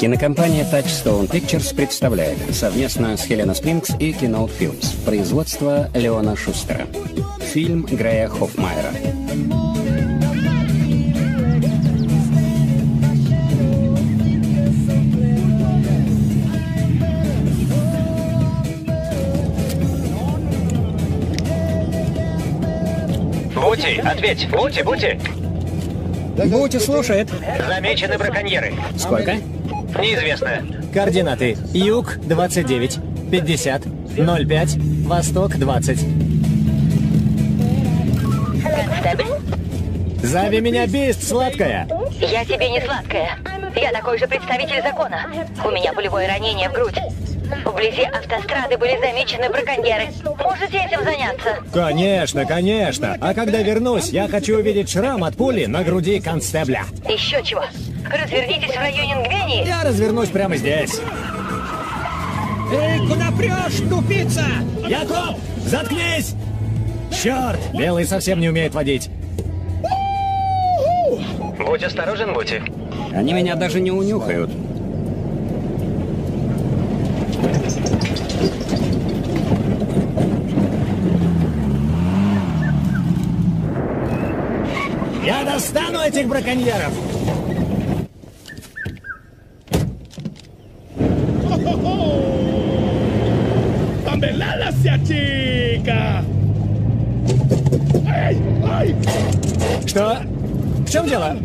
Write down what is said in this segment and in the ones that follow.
Кинокомпания Touchstone Pictures представляет совместно с Хелена Спрингс и Keynote Films производство Леона Шустера. Фильм Грея Хоффмайера. Бути, ответь! Бути, Бути! Бути слушает. Замечены браконьеры. Сколько? Неизвестно. Координаты. Юг 29, 50, 05, Восток 20. Констебль? Зови меня Бист, сладкая. Я тебе не сладкая. Я такой же представитель закона. У меня пулевое ранение в грудь. Вблизи автострады были замечены браконьеры. Можете этим заняться? Конечно, конечно. А когда вернусь, я хочу увидеть шрам от пули на груди констебля. Еще чего? Развернитесь в районе Нгвении. Я развернусь прямо здесь. Эй, куда прешь, тупица? Яков, заткнись! Черт, Белый совсем не умеет водить. Будь осторожен, Бути. Они меня даже не унюхают. Я достану этих браконьеров. В чем дело?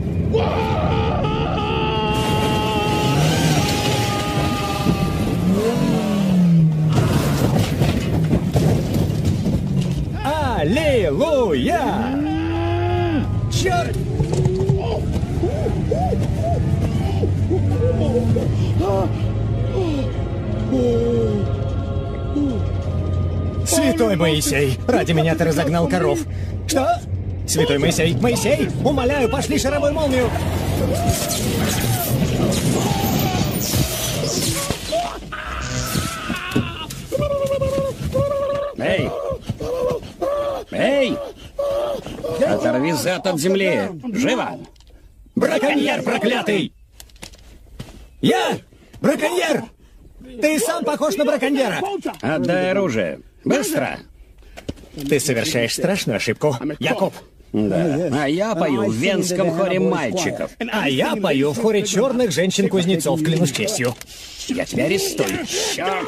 Аллилуйя! Черт! Святой Моисей, ради меня ты разогнал коров. Что? Святой Моисей, Моисей, умоляю, пошли шаровую молнию. Эй! Эй! Оторви зад от земли! Живо! Браконьер проклятый! Я? Браконьер! Ты сам похож на браконьера! Отдай оружие! Быстро! Ты совершаешь страшную ошибку, Якоб. Да. А я пою в венском хоре мальчиков. А я пою в хоре черных женщин-кузнецов, клянусь честью. Я тебя арестую. Черт!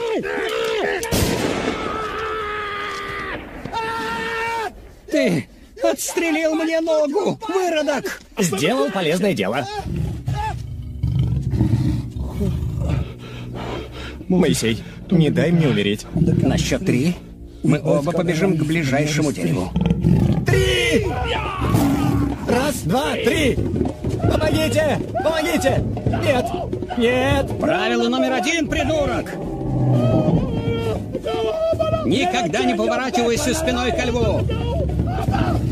Ты отстрелил мне ногу, выродок! Сделал полезное дело. Моисей, не дай мне умереть. На счет три мы оба побежим к ближайшему дереву. Три! Раз, два, три! Помогите! Помогите! Нет! Нет! Правило номер один, придурок! Никогда не поворачивайся спиной ко льву!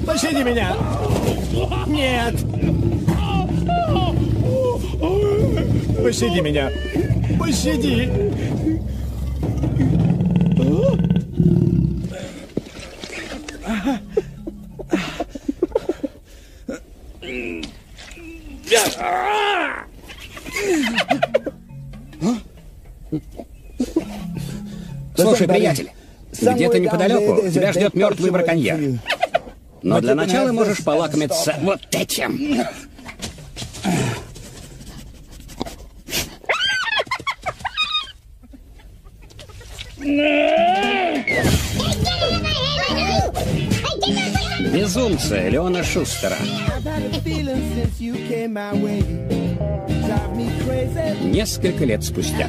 Пощади меня! Нет! Пощади меня! Пощади! Слушай, приятель, где-то неподалеку тебя ждет мертвый браконьер. Но для начала можешь полакомиться вот этим. Безумцы Леона Шустера. Несколько лет спустя.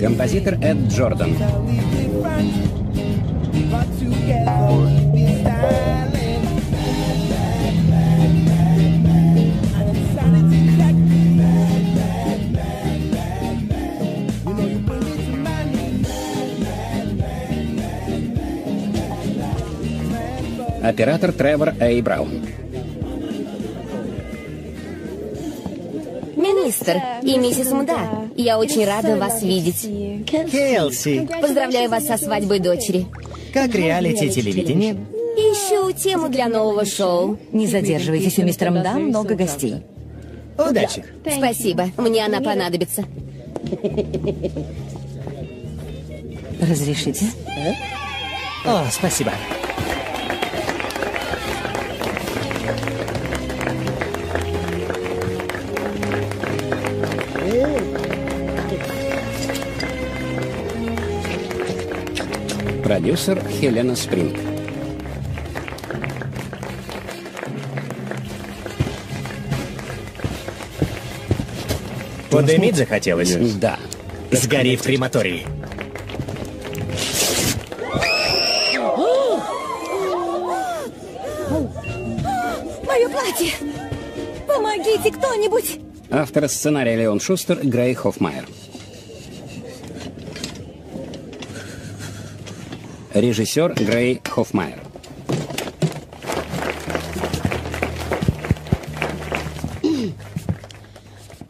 Композитор Эд Джордан. Оператор Тревор Эй Браун. Министр и миссис Мда, я очень рада вас видеть. Келси, Поздравляю вас со свадьбой дочери. как реалити телевидение? Ищу тему для нового шоу. Не задерживайтесь, у мистера Мда много гостей. Удачи. Спасибо, мне она понадобится. Разрешите? О, спасибо. Продюсер Хелена Спринг. Подымить захотелось? Да. Сгори в крематории. Мое платье! Помогите кто-нибудь! Автор сценария Леон Шустер, Грей Хоффмайер. Режиссер Грей Хоффмайер.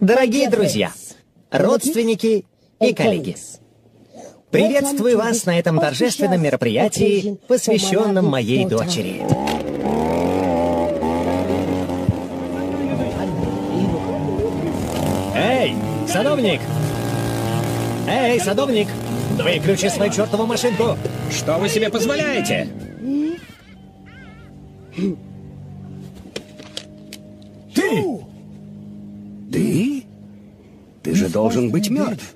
Дорогие друзья, родственники и коллеги, приветствую вас на этом торжественном мероприятии, посвященном моей дочери. Эй, садовник! Эй, садовник! Выключи свою чертову машинку! Что вы себе позволяете? Ты! Ты? Ты же должен быть мертв.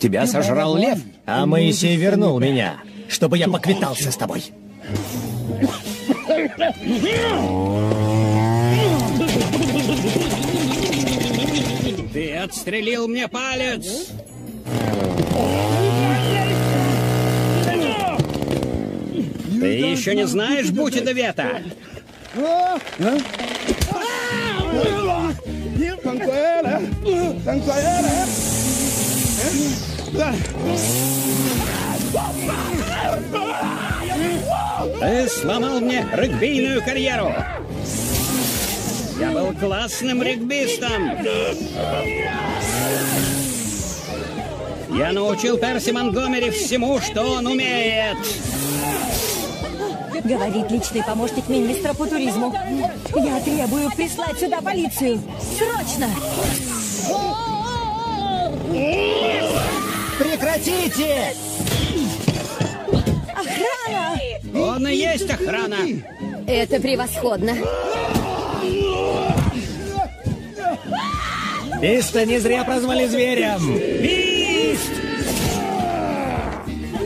Тебя сожрал лев. А Моисей вернул меня, чтобы я поквитался с тобой. Ты отстрелил мне палец. Ты еще не знаешь Бути Вета? Era. Ты сломал мне регбийную карьеру. Я был классным регбистом. Я научил Перси Монгомери всему, что он умеет. Говорит личный помощник министра по туризму. Я требую прислать сюда полицию. Срочно! Прекратите! Охрана! Он и есть охрана. Это превосходно. Биста не зря прозвали зверем. Бист!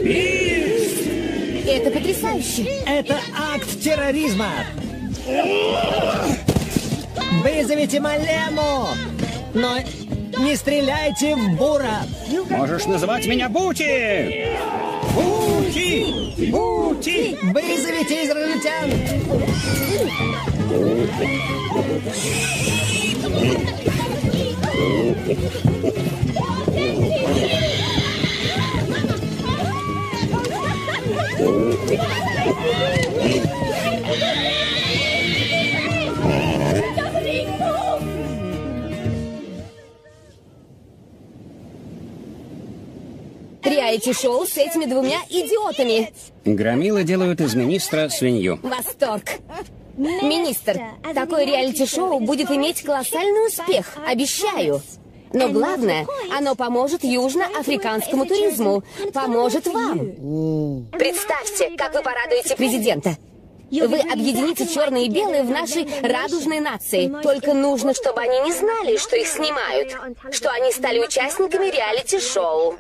Бист! Это потрясающе. Это акт терроризма. Вызовите Малему, но не стреляйте в Бура. Можешь называть меня Бути! Бути! Бути! Вызовите израильтян. Реалити-шоу с этими двумя идиотами. Громилы делают из министра свинью. Восторг. Министр, такое реалити-шоу будет иметь колоссальный успех, обещаю. Но главное, оно поможет южноафриканскому туризму, поможет вам. Представьте, как вы порадуете президента. Вы объедините черные и белые в нашей радужной нации. Только нужно, чтобы они не знали, что их снимают, что они стали участниками реалити-шоу.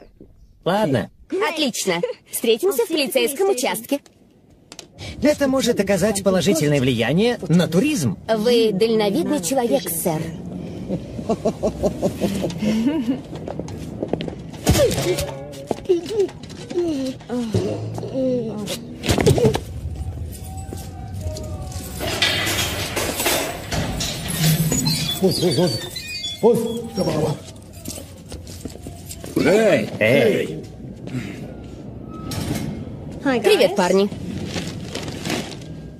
Ладно, Отлично. Встретимся в полицейском участке. это может оказать положительное влияние на туризм. Вы дальновидный человек, сэр. Эй! Эй, Привет, парни.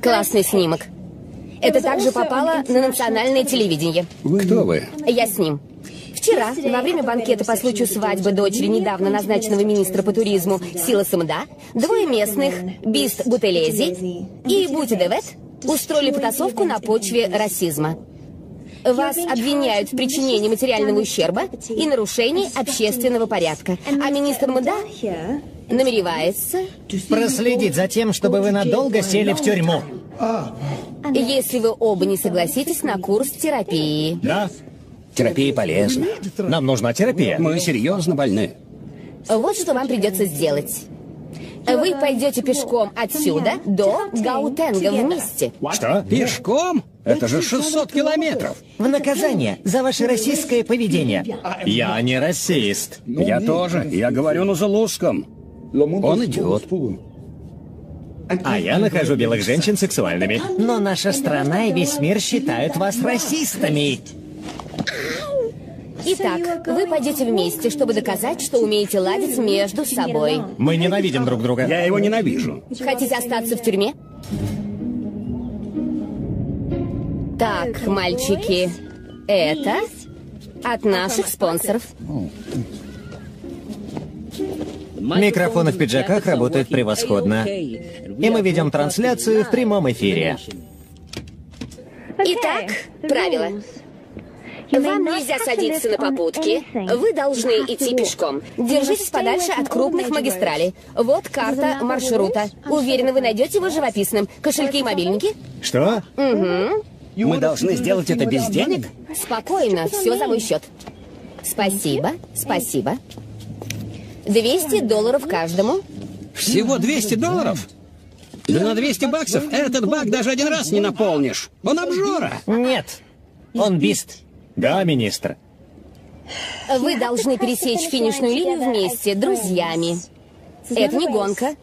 Классный снимок. Это также попало на национальное телевидение. Кто вы? Я с ним. Вчера, во время банкета по случаю свадьбы дочери недавно назначенного министра по туризму Сила Самда, двое местных, Бист Бутелези и Бути Девет, устроили потасовку на почве расизма. Вас обвиняют в причинении материального ущерба и нарушении общественного порядка. А министр МДА намеревается, Проследить за тем, чтобы вы надолго сели в тюрьму. Если вы оба не согласитесь на курс терапии. Да? Терапия полезна. Нам нужна терапия. Мы серьезно больны. Вот что вам придется сделать. Вы пойдете пешком отсюда до Гаутенга вместе. Что? Пешком? Это же 600 километров. В наказание за ваше российское поведение. Я не расист. Я тоже. Я говорю на зулузском. Он идет. А я нахожу белых женщин сексуальными. Но наша страна и весь мир считают вас расистами. Итак, вы пойдете вместе, чтобы доказать, что умеете ладить между собой. Мы ненавидим друг друга. Я его ненавижу. Хотите остаться в тюрьме? Так, мальчики, это от наших спонсоров. Микрофоны в пиджаках работают превосходно. И мы ведем трансляцию в прямом эфире. Итак, правила. Вам нельзя садиться на попутки. Вы должны идти пешком. Держитесь подальше от крупных магистралей. Вот карта маршрута. Уверена, вы найдете его живописным. Кошельки и мобильники? Что? Мы должны сделать это без денег? Спокойно, все за мой счет. Спасибо, спасибо. 200 долларов каждому. Всего 200 долларов? Да на 200 баксов этот бак даже один раз не наполнишь. Он обжора. Нет. Он бист. Да, министр. Вы должны пересечь финишную линию вместе, друзьями. Это не гонка.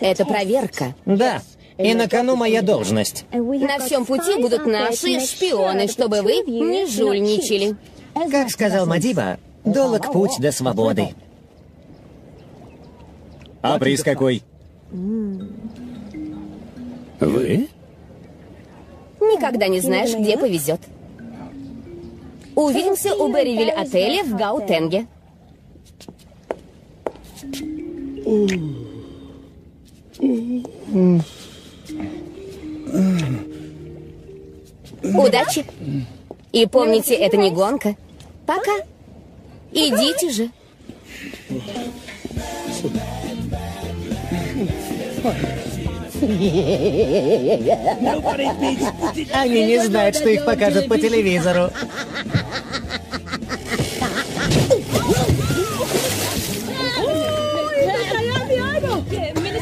Это проверка. Да. И на кону моя должность. На всем пути будут наши шпионы, чтобы вы не жульничали. Как сказал Мадиба, долг путь до свободы. А приз какой? Вы? Никогда не знаешь, где повезет. Увидимся у Берривиль отеля в Гаутенге. Удачи. И помните, это не гонка. Пока. Идите же. Они не знают, что их покажут по телевизору.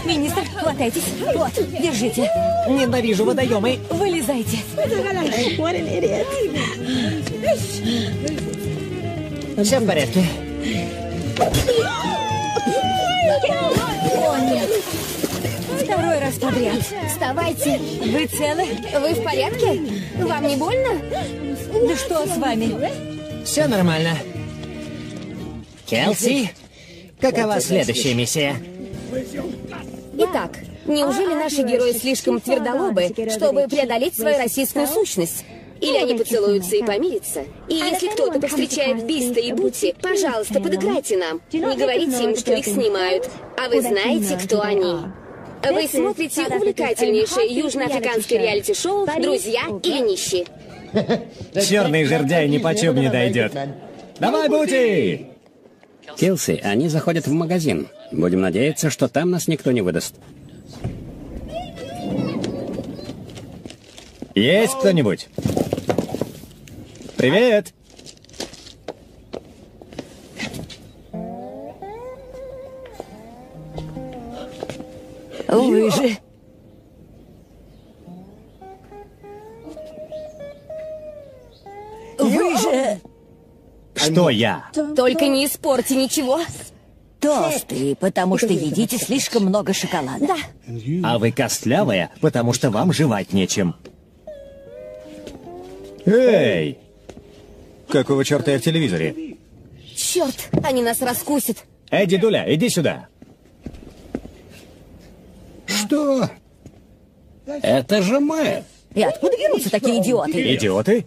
Министр, хватайтесь. Вот, держите. Ненавижу водоемы. Вылезайте. Все в порядке. О, нет. Второй раз подряд. Вставайте. Вы целы? Вы в порядке? Вам не больно? Да что с вами? Все нормально. Келси, какова следующая миссия? Итак, неужели наши герои слишком твердолобы, чтобы преодолеть свою российскую сущность? Или они поцелуются и помирятся? И если кто-то повстречает Биста и Бути, пожалуйста, подыграйте нам. Не говорите им, что их снимают. А вы знаете, кто они. Вы смотрите увлекательнейшее южноафриканское реалити-шоу «Друзья или нищие». Черный жердяй ни почем не дойдет. Давай, Бути! Килси, они заходят в магазин. Будем надеяться, что там нас никто не выдаст. Есть кто-нибудь? Привет! Вы же... Вы же Что я? Только не испорти ничего. толстые, потому что едите слишком много шоколада. Да. А вы костлявая, потому что вам жевать нечем. Эй! Какого черта я в телевизоре? Черт, они нас раскусят. Эдди Дуля, иди сюда. Что? Это же мы. И откуда берутся такие идиоты? Идиоты?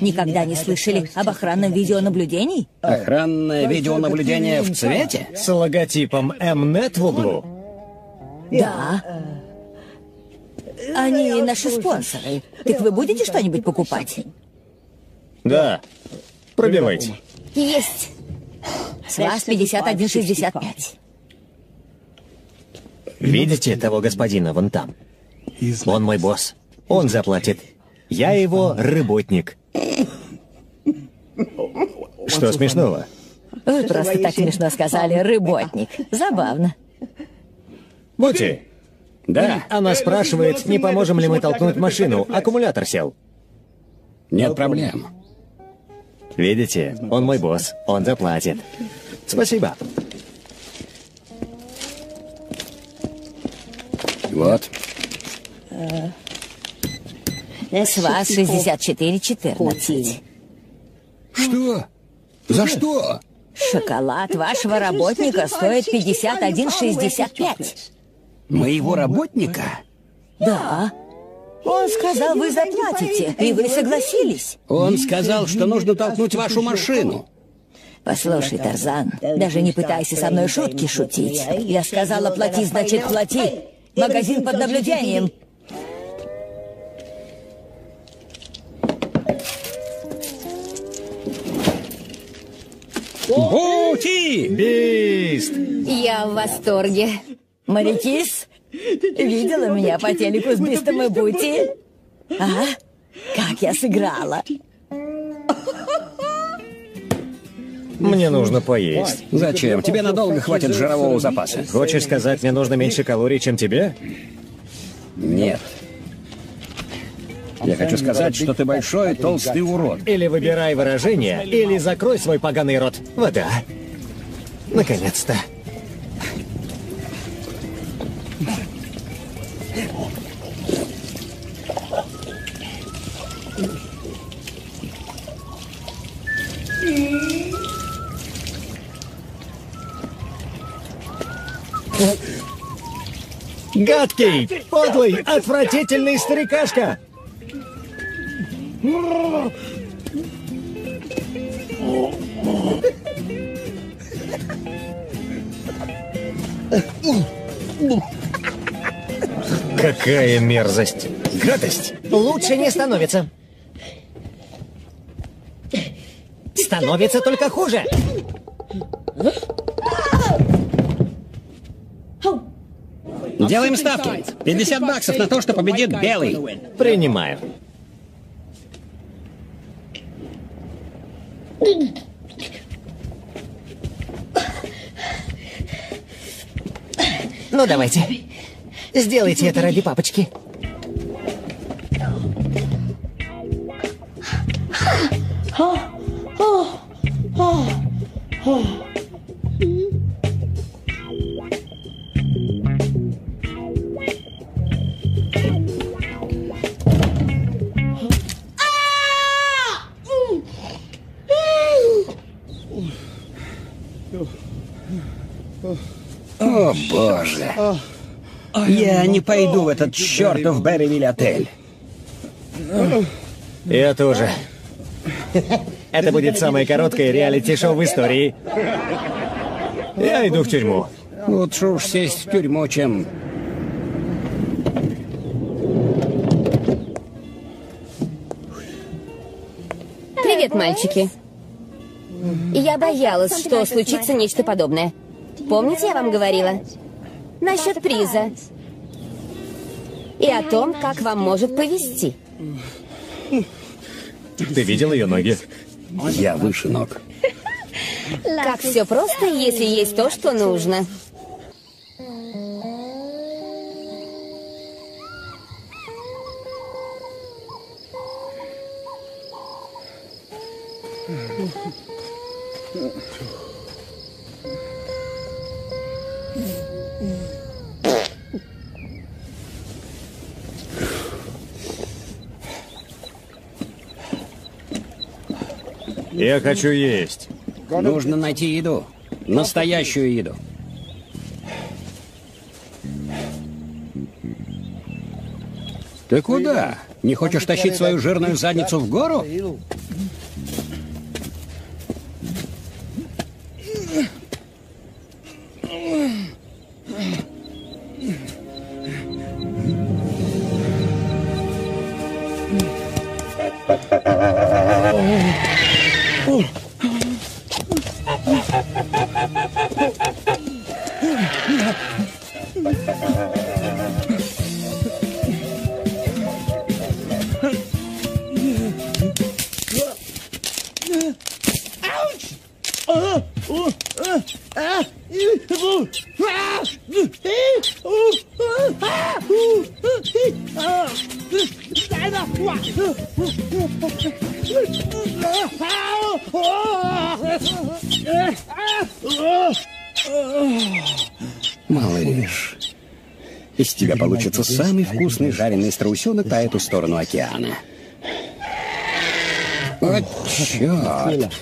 Никогда не слышали об охранном видеонаблюдении? Охранное видеонаблюдение в цвете? С логотипом Mnet в углу. Да. Они наши спонсоры. Так вы будете что-нибудь покупать? Да. Пробивайте. Есть. С вас 51,65. Видите того господина вон там? Он мой босс. Он заплатит. Я его работник. Что смешного? Вы просто так смешно сказали, работник. Забавно. Бути, Да. она спрашивает, не поможем ли мы толкнуть машину. Аккумулятор сел. Нет проблем. Видите, он мой босс. Он заплатит. Спасибо. Вот. С вас 64,14. Что? За что? Шоколад вашего работника стоит 51,65. Моего работника? Да. Он сказал, вы заплатите, и вы согласились. Он сказал, что нужно толкнуть вашу машину. Послушай, Тарзан, даже не пытайся со мной шутки шутить. Я сказала, плати, значит, плати. Магазин под наблюдением. Бути! Бист! Я в восторге. Марикис, видела меня по телеку с Бистом и Бути? А? Как я сыграла? Мне нужно поесть. Зачем? Тебе надолго хватит жирового запаса. Хочешь сказать, мне нужно меньше калорий, чем тебе? Нет. Я хочу сказать, что ты большой толстый урод. Или выбирай выражение, или закрой свой поганый рот. Вода. Наконец-то. Гадкий, подлый, отвратительный старикашка! Какая мерзость! Гадость! Лучше не становится. Становится только хуже. Делаем ставки. 50 баксов на то, что победит белый. Принимаю. Ну, давайте. Сделайте это ради папочки. О, боже. Я не пойду в этот чертов Берривиль отель. Я тоже. Это будет самое короткое реалити-шоу в истории. Я иду в тюрьму. Лучше уж сесть в тюрьму, чем... Привет, мальчики. Я боялась, что случится нечто подобное. Помните, я вам говорила? Насчет приза. И о том, как вам может повезти. Ты видел ее ноги? Я выше ног. Как все просто, если есть то, что нужно. Я хочу есть. Нужно найти еду. Настоящую еду. Ты куда? Не хочешь тащить свою жирную задницу в гору? Получится самый вкусный жареный страусенок по эту сторону океана. О, черт!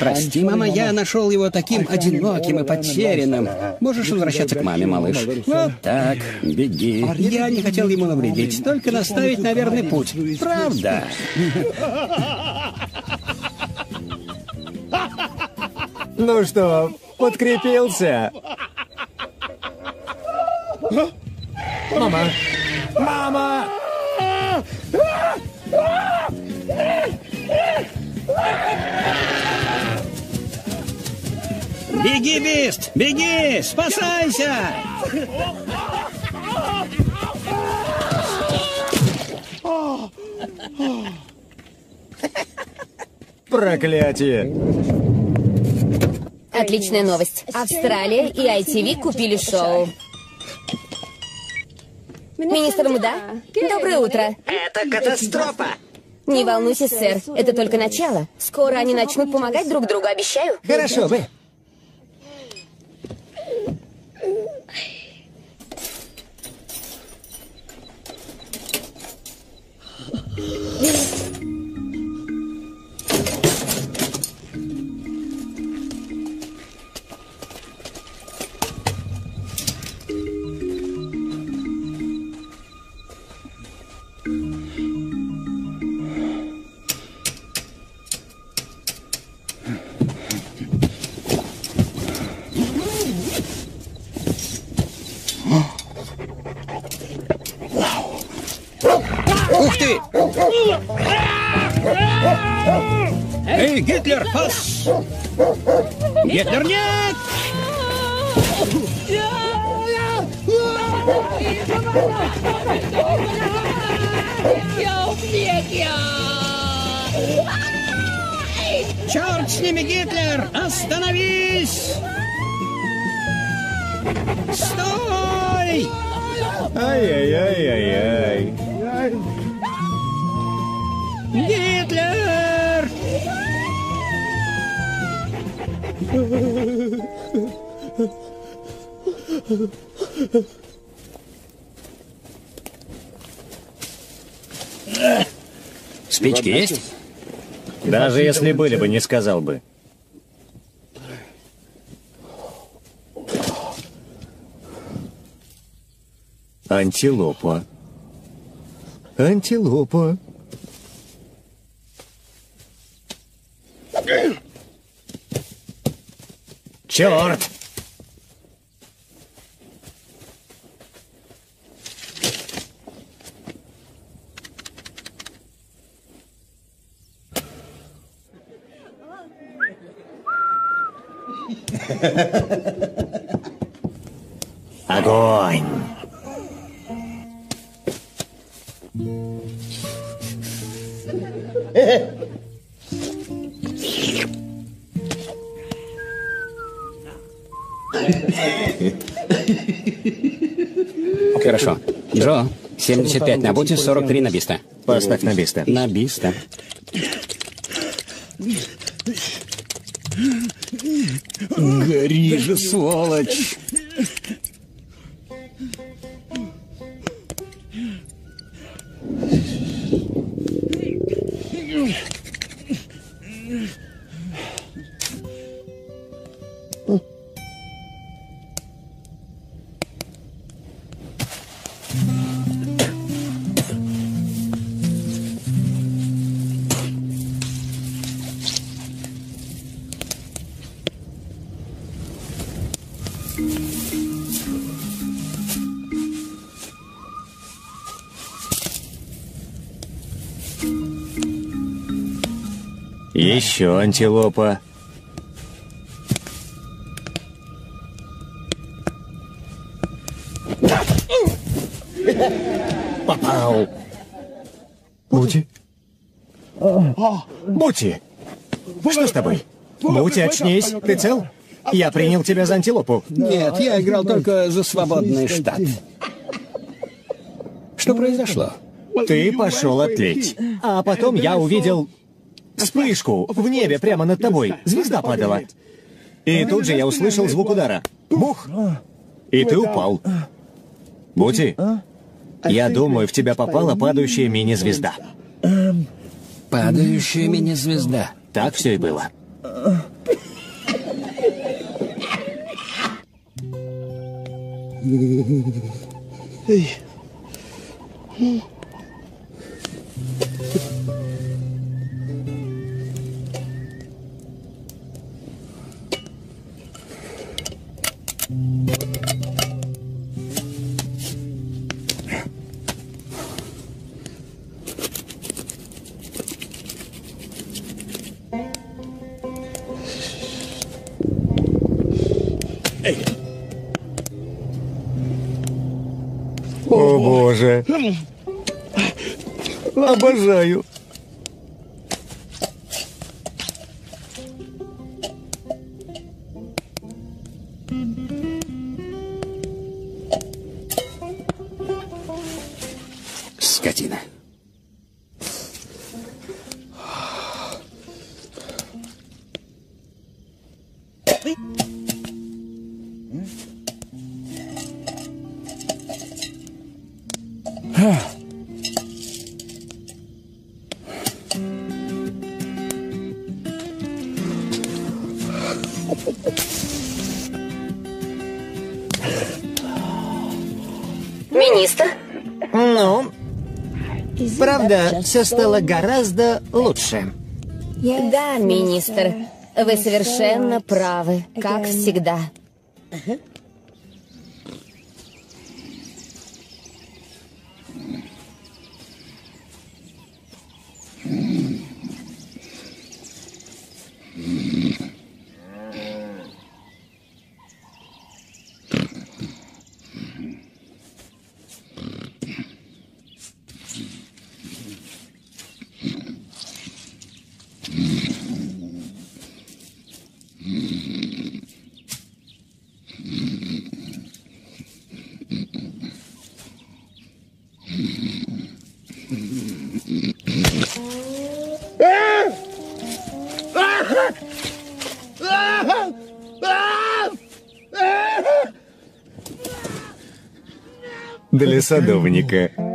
Прости, мама, я нашел его таким одиноким и потерянным. Можешь возвращаться к маме, малыш. Вот так, беги. Я не хотел ему навредить, только наставить на верный путь. Правда? Ну что, подкрепился? Беги, Бист! Беги! Спасайся! Проклятие! Отличная новость. Австралия и ITV купили шоу. Министр Мда, доброе утро. Это катастрофа! Не волнуйся, сэр, это только начало. Скоро они начнут помогать друг другу, обещаю. Хорошо бы. 你。есть? Даже если были бы, не сказал бы. Антилопа. Антилопа. Черт! Огонь! Хорошо. Джо, 75 на боте, 43 на биста. Поставь на биста. На биста. Же, сволочь! Еще антилопа. Попал. Бути. Бути. Что с тобой? Бути, очнись. Ты цел? Я принял тебя за антилопу. Нет, я играл только за свободный штат. Что произошло? Ты пошел отлить. А потом я увидел вспышку в небе прямо над тобой. Звезда падала. И тут же я услышал звук удара. Бух! И ты упал. Бути, я думаю, в тебя попала падающая мини-звезда. Падающая мини-звезда. Так все и было. О Обожаю. Все стало гораздо лучше. Да, министр. Вы совершенно правы, как всегда. Садовника.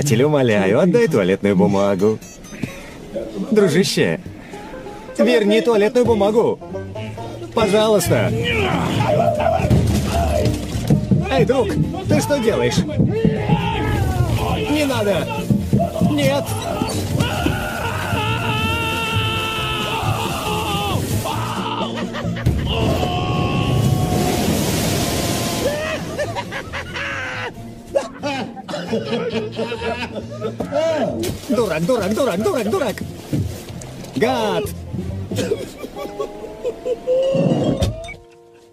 Приятель, умоляю, отдай туалетную бумагу. Дружище, верни туалетную бумагу. Пожалуйста. Эй, друг, ты что делаешь? Не надо. Нет. Дурак, дурак, дурак, дурак, дурак. Гад.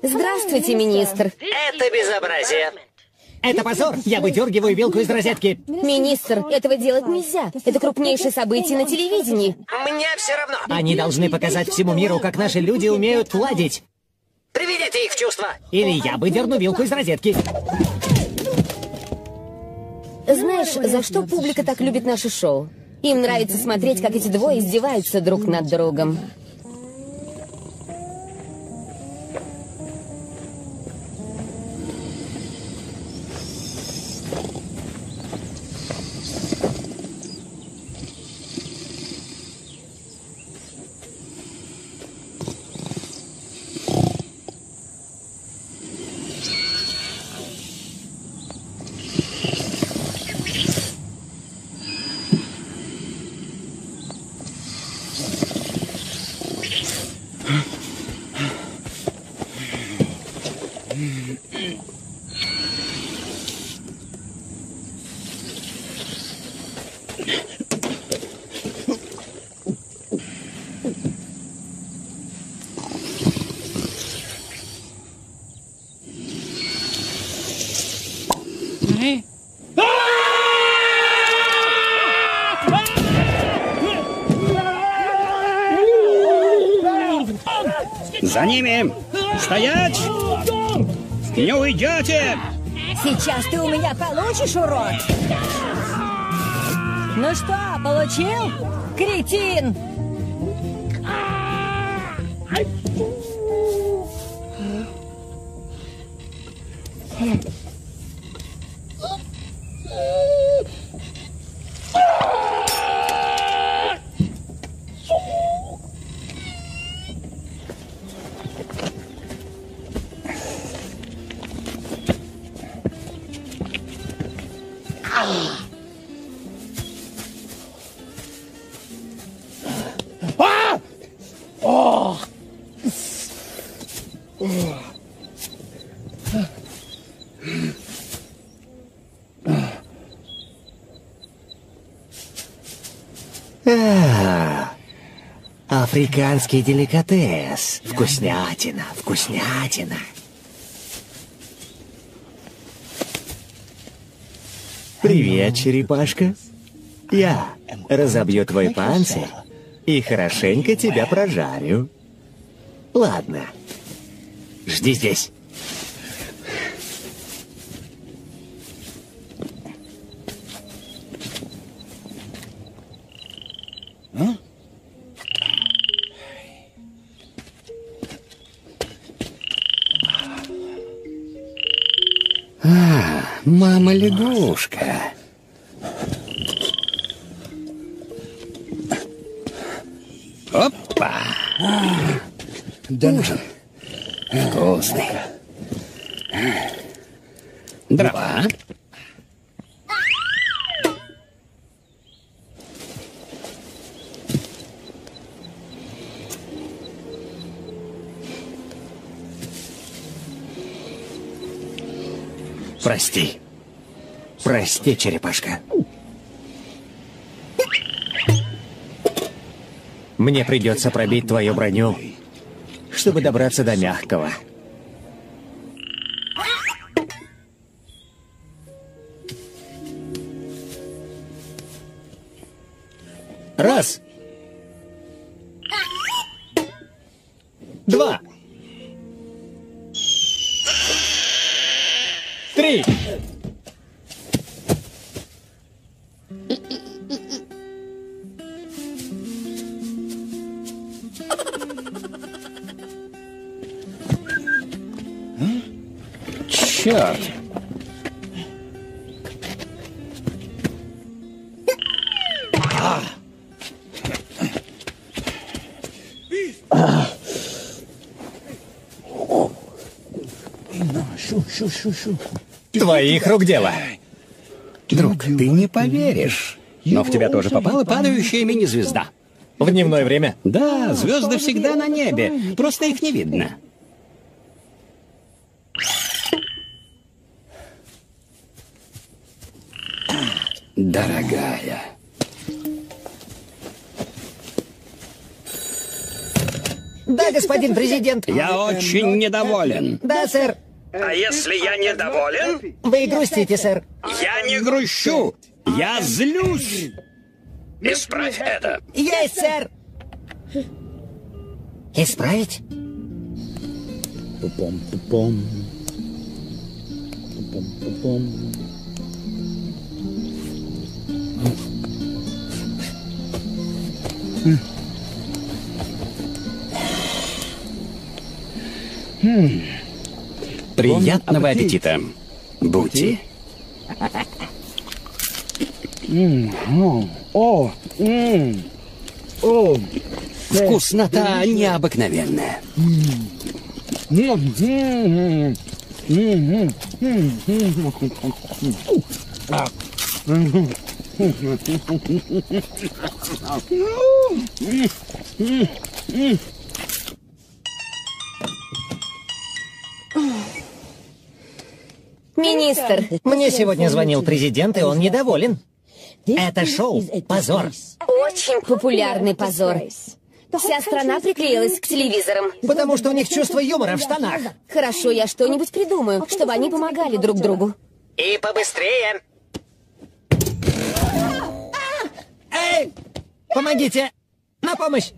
Здравствуйте, министр. Это безобразие. Это позор. Я выдергиваю вилку из розетки. Министр, этого делать нельзя. Это крупнейшее событие на телевидении. Мне все равно. Они должны показать всему миру, как наши люди умеют ладить. Приведите их в чувство. Или я выдерну вилку из розетки. За что публика так любит наше шоу? Им нравится смотреть, как эти двое издеваются друг над другом. За ними! Стоять! Не уйдете! Сейчас ты у меня получишь, урод! Ну что, получил? Кретин! Африканский деликатес. Вкуснятина, вкуснятина. Привет, черепашка. Я разобью твой панцирь и хорошенько тебя прожарю. Ладно. Жди здесь. Мама лягушка. Опа! Ужин. Вкусный. Дрова. Прости. Прости, черепашка. Мне придется пробить твою броню, чтобы добраться до мягкого. Твоих рук дело. Друг, ты не поверишь. Но в тебя тоже попала падающая мини-звезда. В дневное время. Да, звезды всегда на небе. Просто их не видно. Дорогая. Да, господин президент. Я очень недоволен. Да, сэр. А если я недоволен? Вы грустите, сэр. Я не грущу. Я злюсь. Исправь это. Есть, сэр. Исправить? Пупом, пупом. Пупом, пупом. Hmm. Приятного аппетита, Бути. О, м, о, Вкуснота необыкновенная. м, м, м, Министр, Мне сегодня звонил президент, и он недоволен. Это шоу — позор. очень популярный позор. Вся страна приклеилась к телевизорам. Потому что у них чувство юмора в штанах. Хорошо, я что-нибудь придумаю, чтобы они помогали друг другу. И побыстрее. Эй! Помогите! На помощь!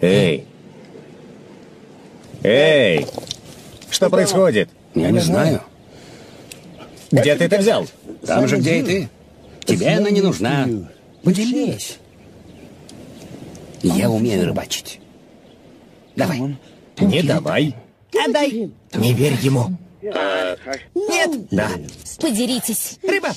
Эй! Эй! Что происходит? Я не знаю. Где ты это взял? Там же, где и ты. Тебе она не нужна. Поделись. Я умею рыбачить. Давай. Не давай. Отдай. Не верь ему. Нет. Да. Подеритесь. Рыба.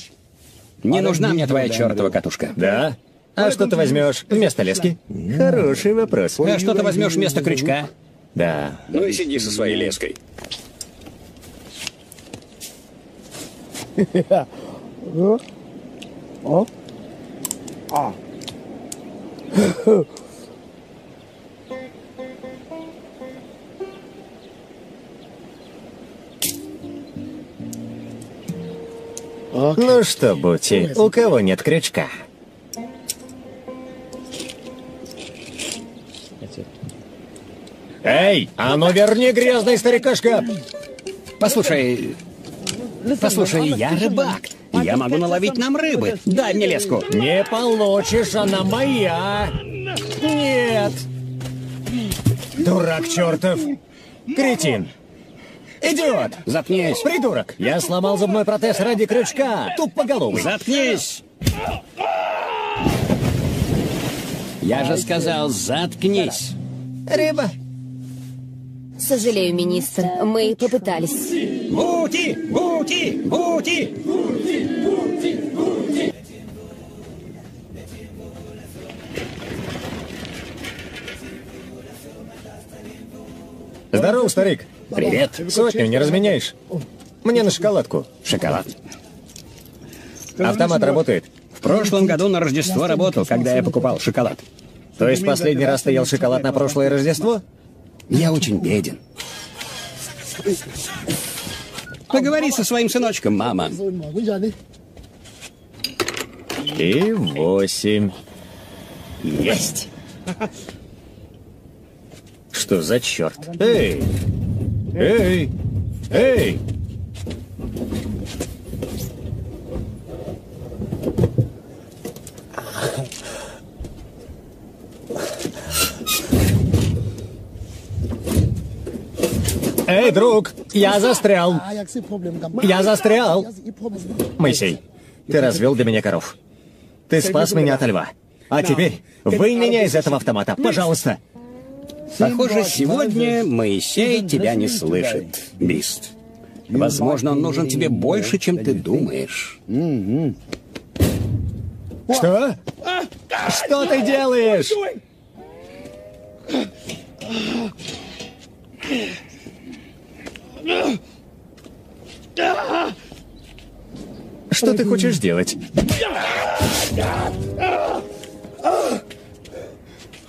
Не нужна мне твоя чертова катушка. Да. А что ты возьмешь вместо лески? Хороший вопрос. А что ты возьмешь вместо крючка? Да. Ну и сиди со своей леской. Ну что, Бути, у кого нет крючка? Эй, а ну верни грязный старикашка! Послушай, послушай, я рыбак. Я могу наловить нам рыбы. Дай мне леску. Не получишь, она моя! Нет! Дурак чертов! Кретин! Идиот! Заткнись. Придурок! Я сломал зубной протез ради крючка! Тупоголовый! Заткнись. Я же сказал, заткнись. Рыба! Сожалею, министр, мы попытались. Бути! Бути! Бути! Здорово, старик! Привет. Сотню не разменяешь? Мне на шоколадку. Шоколад. Автомат работает. В прошлом году на Рождество работал, когда я покупал шоколад. То есть последний раз ты ел шоколад на прошлое Рождество? Я очень беден. Поговори со своим сыночком, мама. И восемь. Есть. Что за черт? Эй! Эй! Эй! Эй, друг, я застрял. Я застрял. Моисей, ты развел для меня коров. Ты спас меня от льва. А теперь вынь меня из этого автомата, пожалуйста. Похоже, сегодня Моисей тебя не слышит, Бист. Возможно, он нужен тебе больше, чем ты думаешь. Что? Что ты делаешь? Что ты хочешь сделать?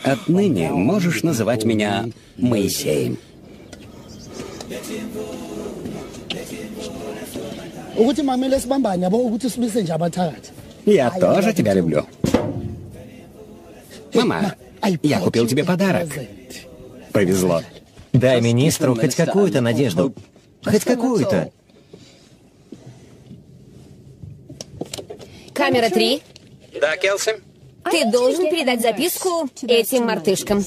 Отныне можешь называть меня Моисеем. Я тоже тебя люблю. Мама, я купил тебе подарок. Повезло. Дай министру хоть какую-то надежду. Хоть какую-то. Камера 3. Да, Келси? Ты должен передать записку этим мартышкам.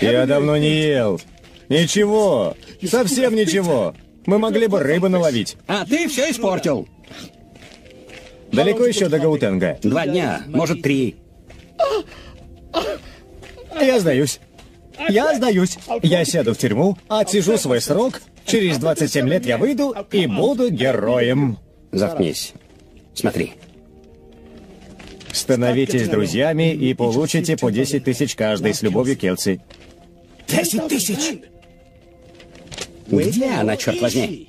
Я давно не ел. Ничего. Совсем ничего. Мы могли бы рыбы наловить. А ты все испортил. Далеко еще до Гаутенга. Два дня, может, три. Я сдаюсь. Я сдаюсь. Я сяду в тюрьму, отсижу свой срок. Через 27 лет я выйду и буду героем. Заткнись. Смотри. Становитесь друзьями и получите по 10 тысяч каждый с любовью Келси. Десять тысяч! Где она, черт возьми?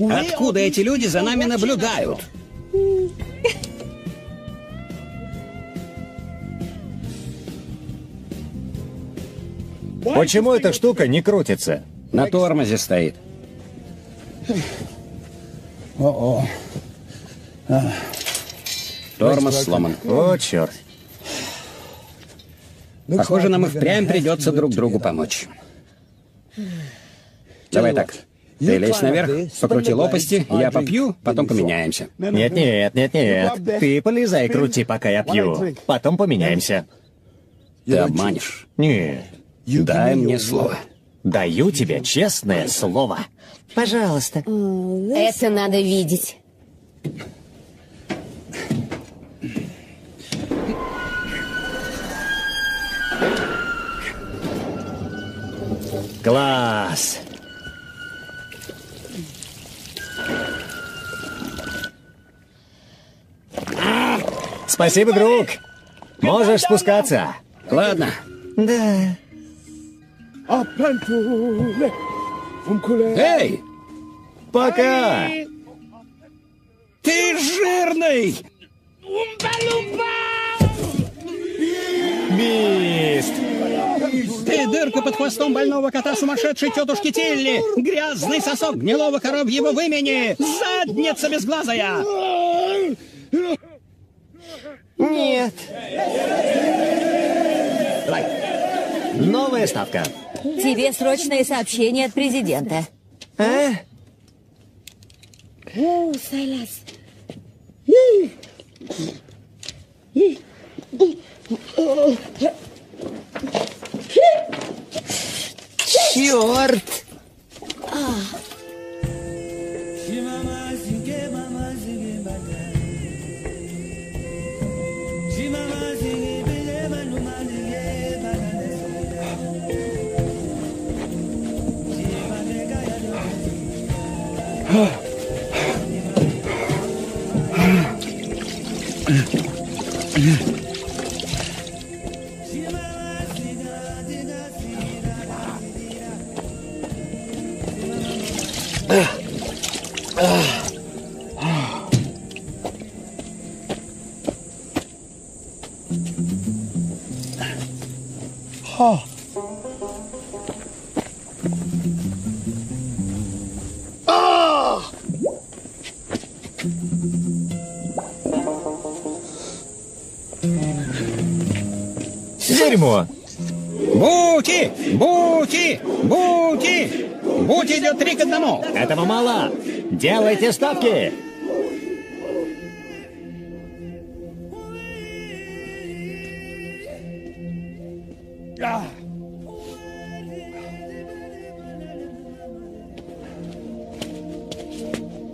Откуда эти люди за нами наблюдают? Почему эта штука не крутится? На тормозе стоит. О-о. Тормоз сломан. О, черт. Похоже, нам и впрямь придется друг другу помочь. Давай так. Ты лезь наверх, покрути лопасти, я попью, потом поменяемся. Нет, нет, нет, нет. Ты полезай, крути, пока я пью. Потом поменяемся. Ты обманешь. Нет. Дай мне слово. Даю тебе честное слово. Пожалуйста. Это надо видеть. Класс. Спасибо, друг. Можешь спускаться. Ладно, Да. Эй, Пока. ты жирный! Бист. Ты дырка под хвостом больного кота сумасшедшей тетушки Тилли! Грязный сосок гнилого коровьего вымени! Задница безглазая! Нет. Новая ставка. Тебе срочное сообщение от президента. А? Черт! Ah. Дерьмо. Бути! Бути! Бути! Бути идет три к одному! Этого мало. Делайте ставки.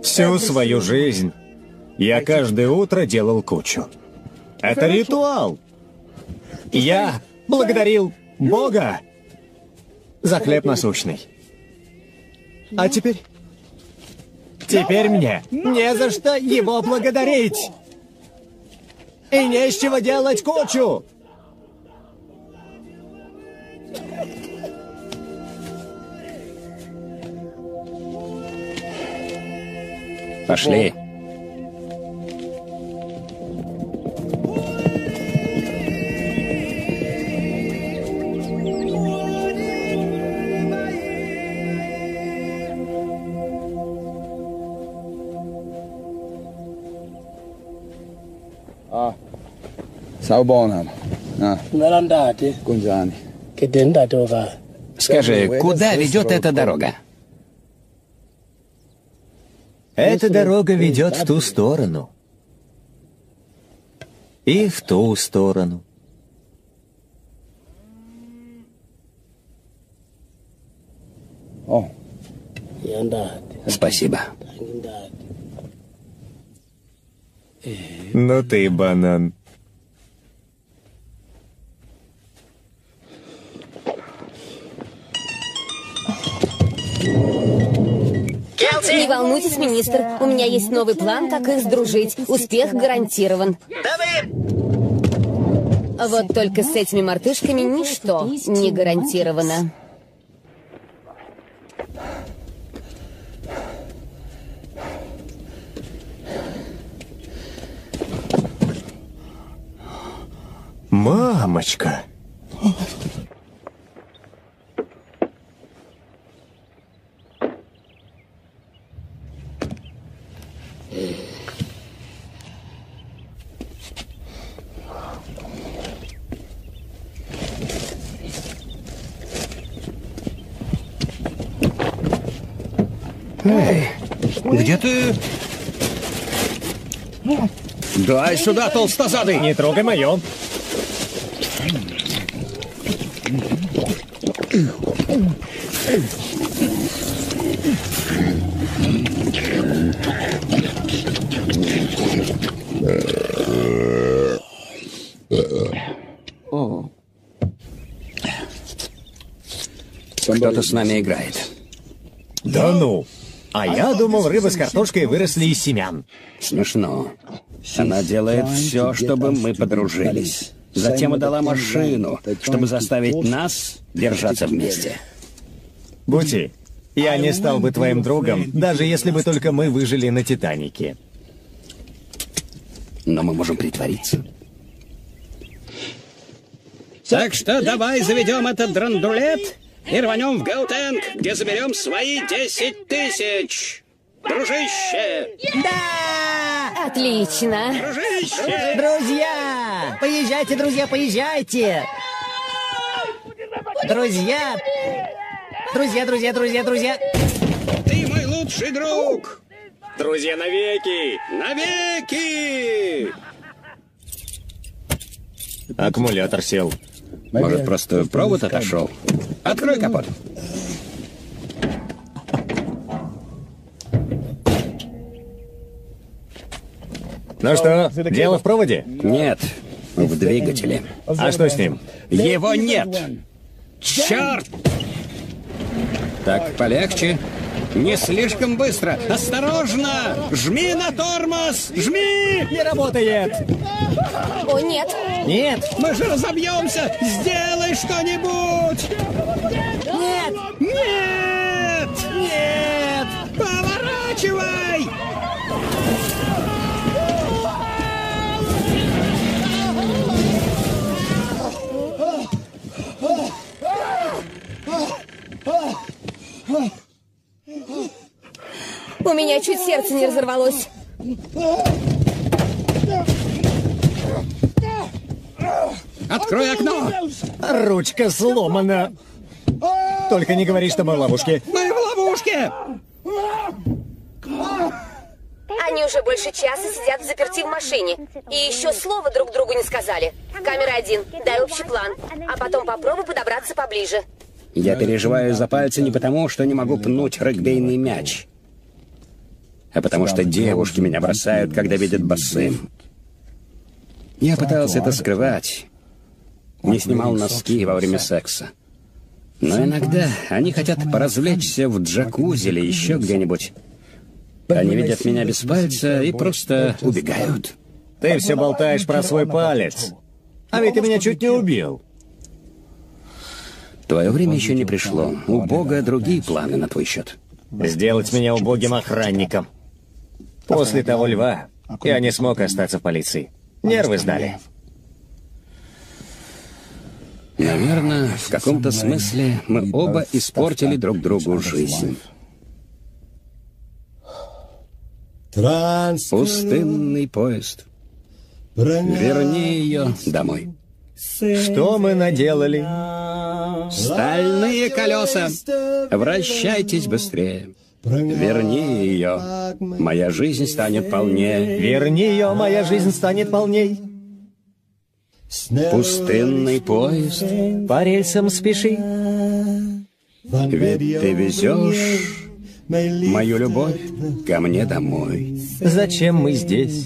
Всю свою жизнь я каждое утро делал кучу. Это ритуал. Я благодарил Бога за хлеб насущный. А теперь... Теперь мне не за что его благодарить. И не с чего делать кучу. Пошли. Sawubona. Ah, Nalandati. kunjani? Скажи, куда ведет эта дорога? Эта дорога ведет в ту сторону. И в ту сторону. О. Спасибо. Ну ты банан. Не волнуйтесь, министр. У меня есть новый план, как их сдружить. Успех гарантирован. Вот только с этими мартышками ничто не гарантировано. Мамочка! Эй, где ты? Дай сюда, толстозадый! Не трогай мое. Кто-то с нами играет. Да ну! А я думал, рыба с картошкой выросли из семян. Смешно. Она делает все, чтобы мы подружились. Затем отдала машину, чтобы заставить нас держаться вместе. Бути, я не стал бы твоим другом, даже если бы только мы выжили на Титанике. Но мы можем притвориться. Так что давай заведем этот драндулет и рванем в Гаутенг, где заберем свои 10 тысяч. Дружище! Отлично. Дружище! Друзья! Поезжайте, друзья, поезжайте! Друзья! Друзья, друзья, друзья, друзья! Ты мой лучший друг! Друзья навеки! Навеки! Аккумулятор сел. Может, просто провод отошел? Открой капот. Ну что, дело в проводе? Нет, в двигателе. А что с ним? Его нет! Черт! Так, полегче. Не слишком быстро. Осторожно! Жми на тормоз! Жми! Не работает! О, нет. Нет! Мы же разобьемся! Сделай что-нибудь! Нет! Нет! Нет! Поворачивай! У меня чуть сердце не разорвалось. Открой окно! Ручка сломана. Только не говори, что мы в ловушке. Мы в ловушке! Они уже больше часа сидят в заперти в машине. И еще слова друг другу не сказали. Камера один, дай общий план. А потом попробуй подобраться поближе. Я переживаю за пальцы не потому, что не могу пнуть регбейный мяч, а потому что девушки меня бросают, когда видят босым. Я пытался это скрывать, не снимал носки во время секса. Но иногда они хотят поразвлечься в джакузи или еще где-нибудь. Они видят меня без пальца и просто убегают. Ты все болтаешь про свой палец. А ведь ты меня чуть не убил. Твое время еще не пришло. У Бога другие планы на твой счет. Сделать меня убогим охранником. После того льва я не смог остаться в полиции. Нервы сдали. Наверное, в каком-то смысле мы оба испортили друг другу жизнь. Пустынный поезд. Верни ее домой. Что мы наделали? Стальные колеса! Вращайтесь быстрее. Верни ее. Моя жизнь станет полнее. Верни ее, моя жизнь станет полней. Пустынный поезд. По рельсам спеши. Ведь ты везешь мою любовь ко мне домой. Зачем мы здесь?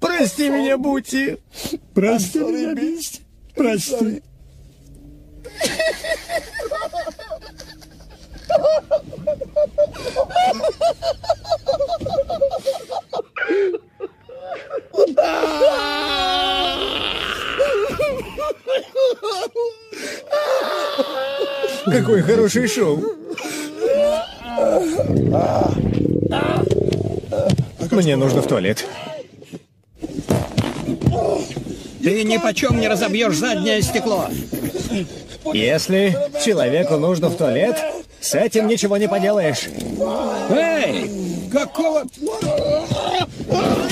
Прости меня, Бути. Прости меня, Бисти. Прости. Какое хорошее шоу. Мне нужно в туалет. Ты ни почем не разобьешь заднее стекло. Если человеку нужно в туалет, с этим ничего не поделаешь. Эй! Какого...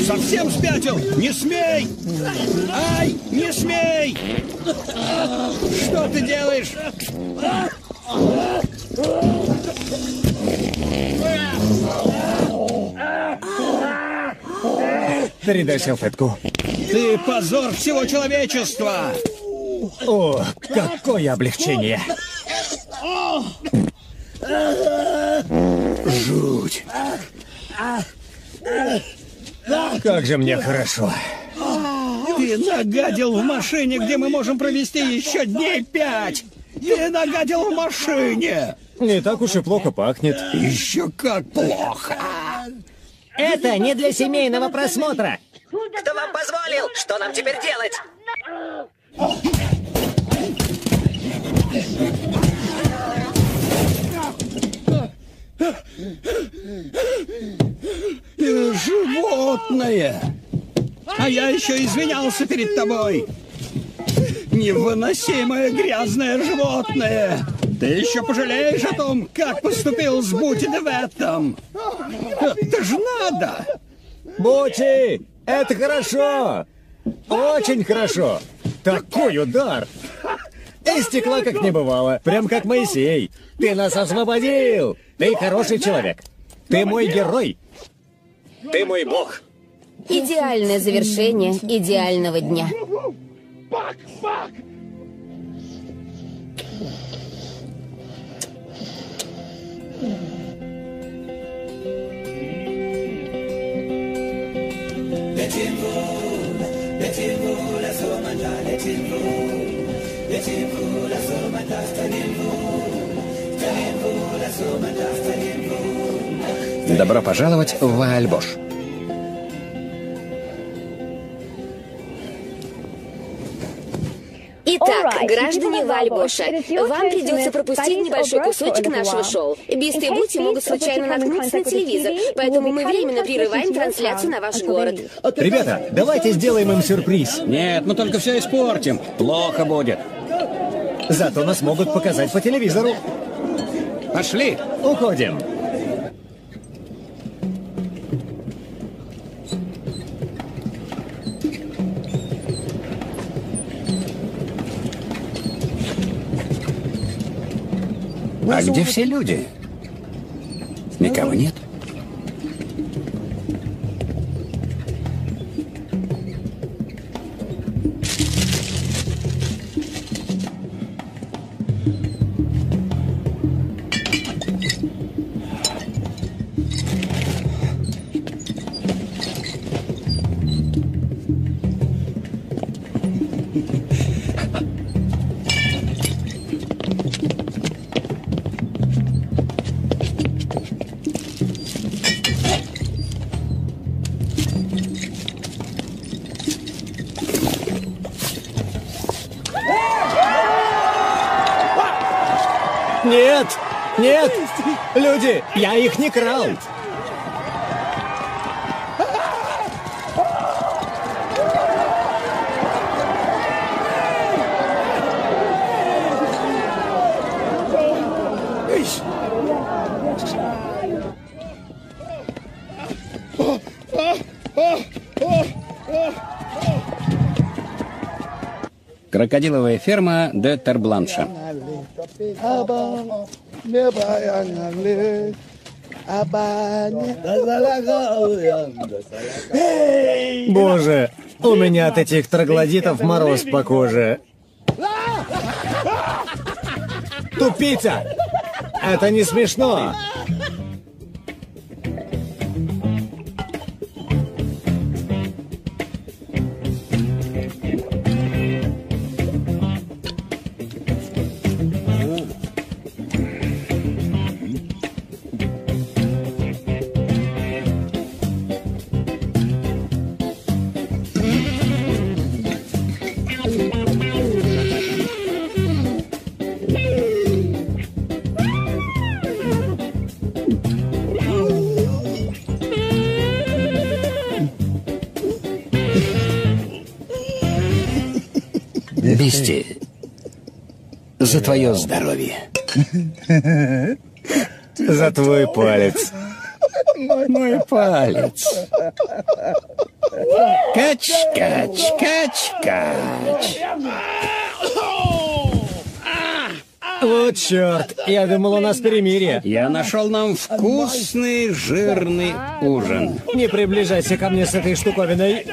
Совсем спятил? Не смей! Ай, не смей! Что ты делаешь? Передай салфетку. Ты позор всего человечества! О, какое облегчение! Жуть! Как же мне хорошо! Ты нагадил в машине, где мы можем провести еще дней пять! Ты нагадил в машине! Не так уж и плохо пахнет. Еще как плохо! Это не для семейного просмотра. Кто вам позволил? Что нам теперь делать? Ты животное! А я еще извинялся перед тобой! Невыносимое грязное животное! Ты еще пожалеешь о том, как поступил с Бути этом! Это же надо! Бути, это хорошо! Очень хорошо! Такой удар! И стекла как не бывало, прям как Моисей. Ты нас освободил! Ты хороший человек. Ты мой герой. Ты мой бог. Идеальное завершение идеального дня. Добро пожаловать в Ваальбош. Итак, граждане Вальбоша, вам придется пропустить небольшой кусочек нашего шоу. Бисты и Бути могут случайно наткнуться на телевизор, поэтому мы временно прерываем трансляцию на ваш город. Ребята, давайте сделаем им сюрприз. Нет, мы только все испортим. Плохо будет. Зато нас могут показать по телевизору. Пошли. Уходим. А где все люди? Никого нет. Люди, я их не крал! Крокодиловая ферма де Тербланша. Боже, у меня от этих троглодитов мороз по коже. Тупица! Это не смешно! Твое здоровье. За твой палец. Мой палец. Кач, кач, кач, кач. Вот черт, я думал, у нас перемирие. Я нашел нам вкусный жирный ужин. Не приближайся ко мне с этой штуковиной.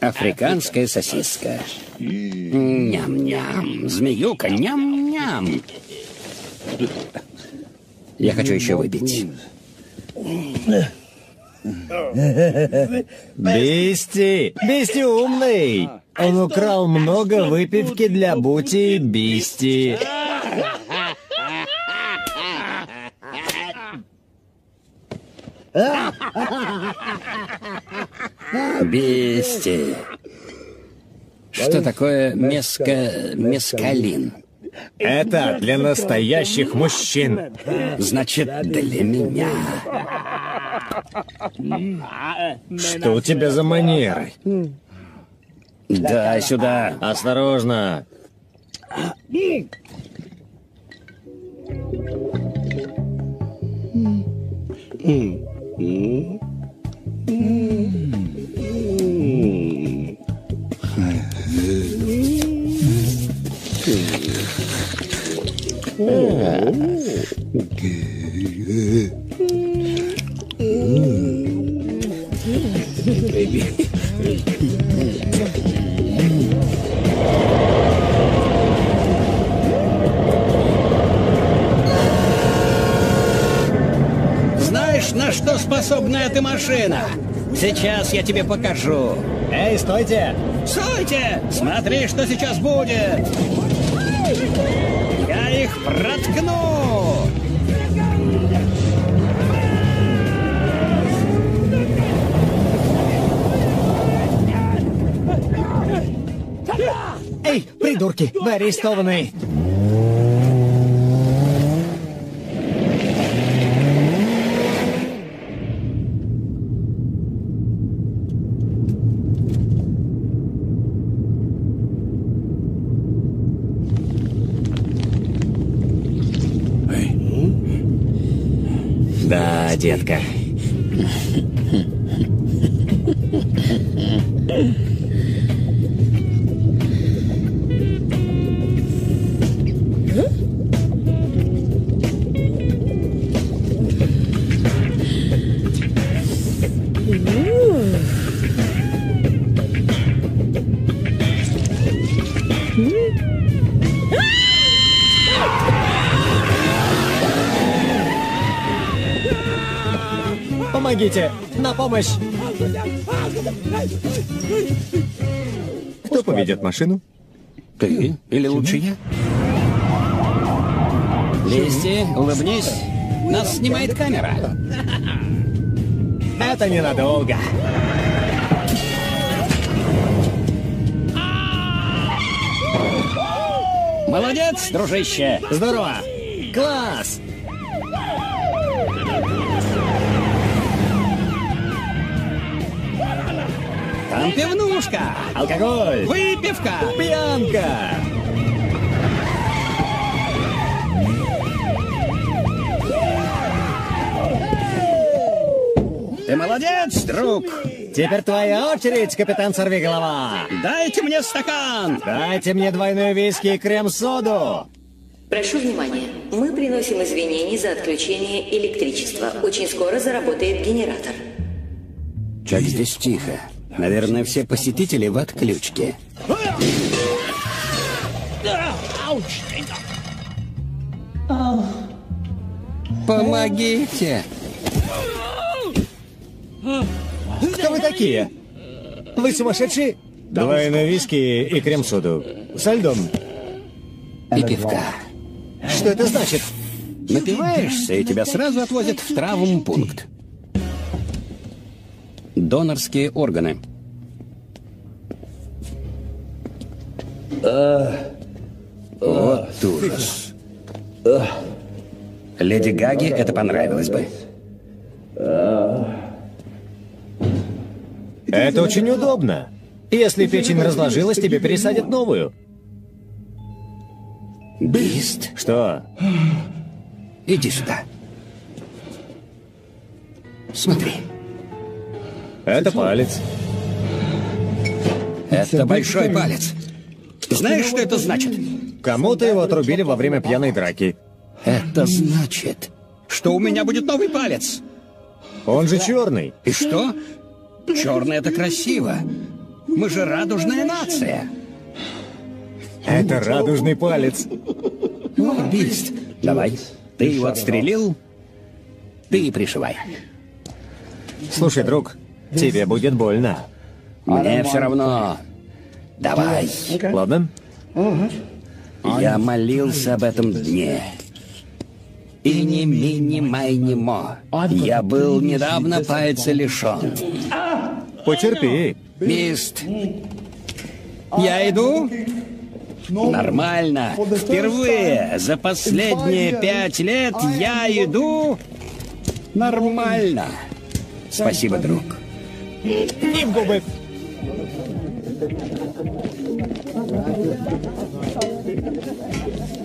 Африканская сосиска. Ням-ням. Змеюка, ням-ням. Я хочу еще выпить. Бисти! Бисти умный! Он украл много выпивки для Бути и Бисти. Бести. Что такое меска... мескалин? Это для настоящих мужчин. Значит, для меня. Что у тебя за манеры? Дай сюда. Осторожно. Знаешь, на что способна эта машина? Сейчас я тебе покажу. Эй, стойте! Стойте! Смотри, что сейчас будет! Проткну! Эй, придурки, вы арестованы! Да, детка. Помогите! На помощь! Кто поведет машину? Ты? Или лучше я? Листи, улыбнись. Нас снимает камера. Это ненадолго. Молодец, дружище! Здорово! Класс! Пивнушка! Алкоголь! Выпивка! Пьянка! Ты молодец, друг! Теперь твоя очередь, капитан Сорвиголова! Дайте мне стакан! Дайте мне двойной виски и крем-соду! Прошу внимания. Мы приносим извинения за отключение электричества. Очень скоро заработает генератор. Как здесь тихо. Наверное, все посетители в отключке. Помогите! Кто вы такие? Вы сумасшедшие? Двойной виски и крем-соду. Со льдом. И пивка. Что это значит? Напиваешься, и тебя сразу отвозят в травмпункт. Донорские органы. Вот ужас. Леди Гаге это понравилось бы. Это очень удобно. Если печень разложилась, тебе пересадят новую. Бист, Что? иди сюда. Смотри, Это палец. это большой палец. Знаешь, что это значит? Кому-то его отрубили во время пьяной драки. Это значит, что у меня будет новый палец. Он же черный. И что? Черный это красиво. Мы же радужная нация. Это радужный палец. О, Бист, давай. Ты его отстрелил, ты и пришивай. Слушай, друг, тебе будет больно. Мне все равно. Давай. Ладно? Я молился об этом дне. И не мини майни мо. Я был недавно пальца лишен. Потерпи. Бист. Я иду? Нормально. Впервые за последние пять лет я иду нормально. Спасибо, друг. И в губы.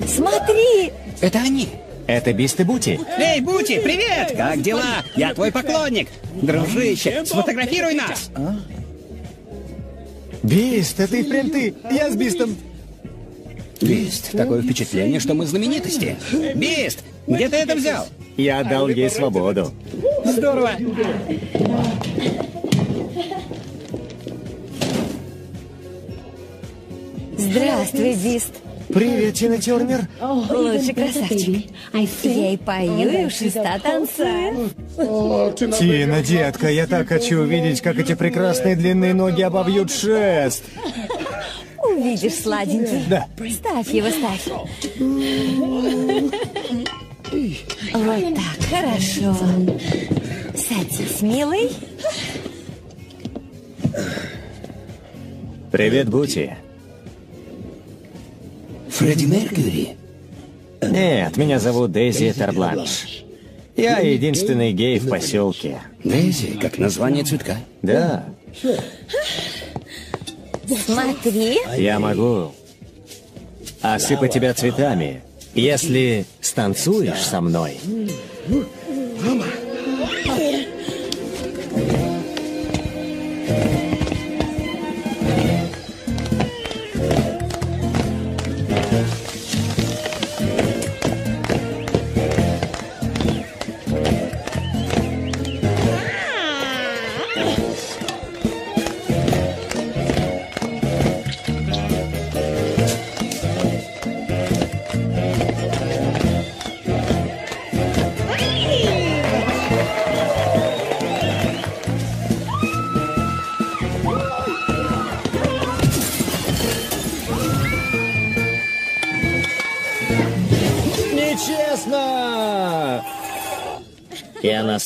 Смотри! Это они. Это Бист и Бути. Эй, Бути, привет! Как дела? Я твой поклонник. Дружище, сфотографируй нас. Бист, это и впрямь ты. Я с Бистом. Бист, такое впечатление, что мы знаменитости. Бист, где ты это взял? Я дал ей свободу. Здорово. Здравствуй, Бист. Привет, Тина Тернер. Лучший красавчик. Я и пою, и шеста танцую. Тина, детка, я так хочу увидеть, как эти прекрасные длинные ноги обовьют шест. Увидишь, сладенький. Да. Ставь его, ставь. Вот так, хорошо. Садись, милый. Привет, Бути. Фредди Меркьюри. Нет, меня зовут Дейзи Тербланш. Я единственный гей в поселке. Дейзи, как название цветка. Да, Смотри. я могу осыпать тебя цветами, если станцуешь со мной. Нечестно!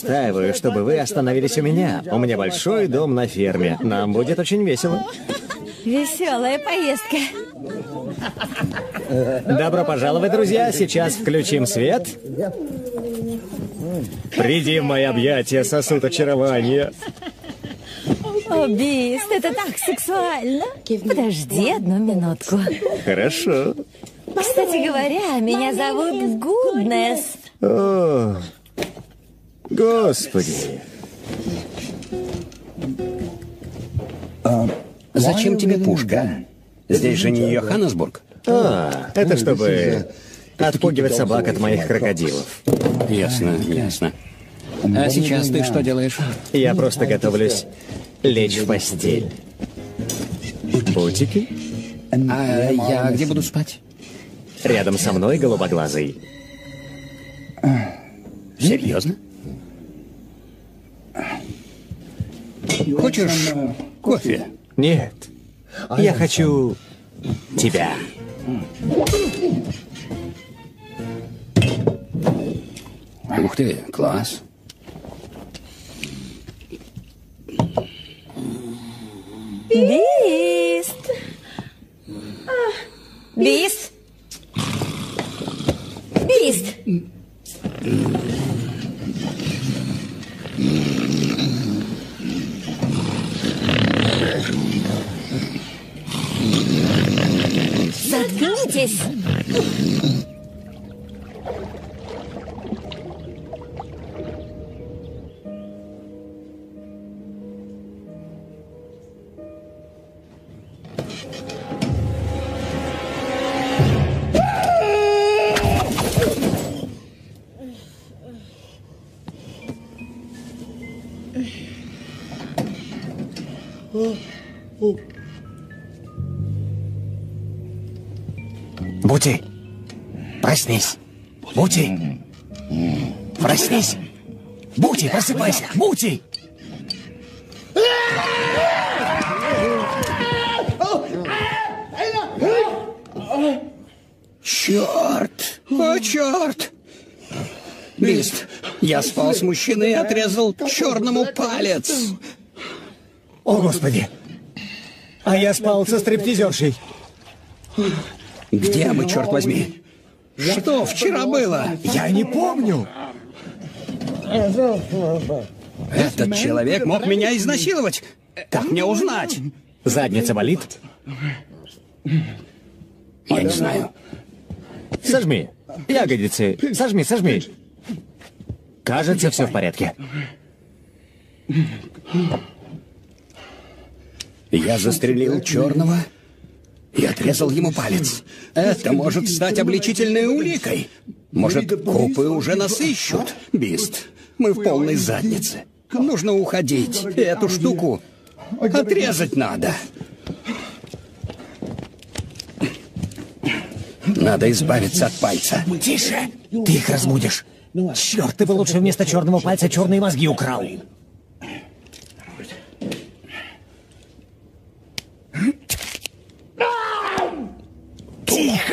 Настаиваю, чтобы вы остановились у меня. У меня большой дом на ферме. Нам будет очень весело. Веселая поездка. Добро пожаловать, друзья. Сейчас включим свет. Приди в мои объятия, сосуд очарования. О, Бист, это так сексуально. Подожди одну минутку. Хорошо. Кстати говоря, меня зовут Гуднес. О, господи. Зачем тебе пушка? Здесь же не Йоханнесбург. А, это чтобы отпугивать собак от моих крокодилов. Ясно, ясно. А сейчас ты что делаешь? Я просто готовлюсь лечь в постель. Путики? А я где буду спать? Рядом со мной голубоглазый. Серьезно? Хочешь кофе? Нет. Я хочу тебя. Ух ты, класс. Бист. Бист. Бист. Заткнитесь. Проснись. Бути, проснись. Бути, просыпайся. Бути! Черт! О, черт! Бист, я спал с мужчиной и отрезал черному палец. О, Господи! А я спал со стриптизершей. Где мы, черт возьми? Что вчера было? Я не помню. Этот человек мог меня изнасиловать. Как мне узнать? Задница болит? Я не знаю. Сожми. Ягодицы. Сожми, сожми. Кажется, все в порядке. Я застрелил черного и отрезал ему палец. Это может стать обличительной уликой. Может, копы уже нас ищут. Бист, мы в полной заднице. Нужно уходить. Эту штуку отрезать надо. Надо избавиться от пальца. Тише! Ты их разбудишь. Черт, ты бы лучше вместо черного пальца черные мозги украл.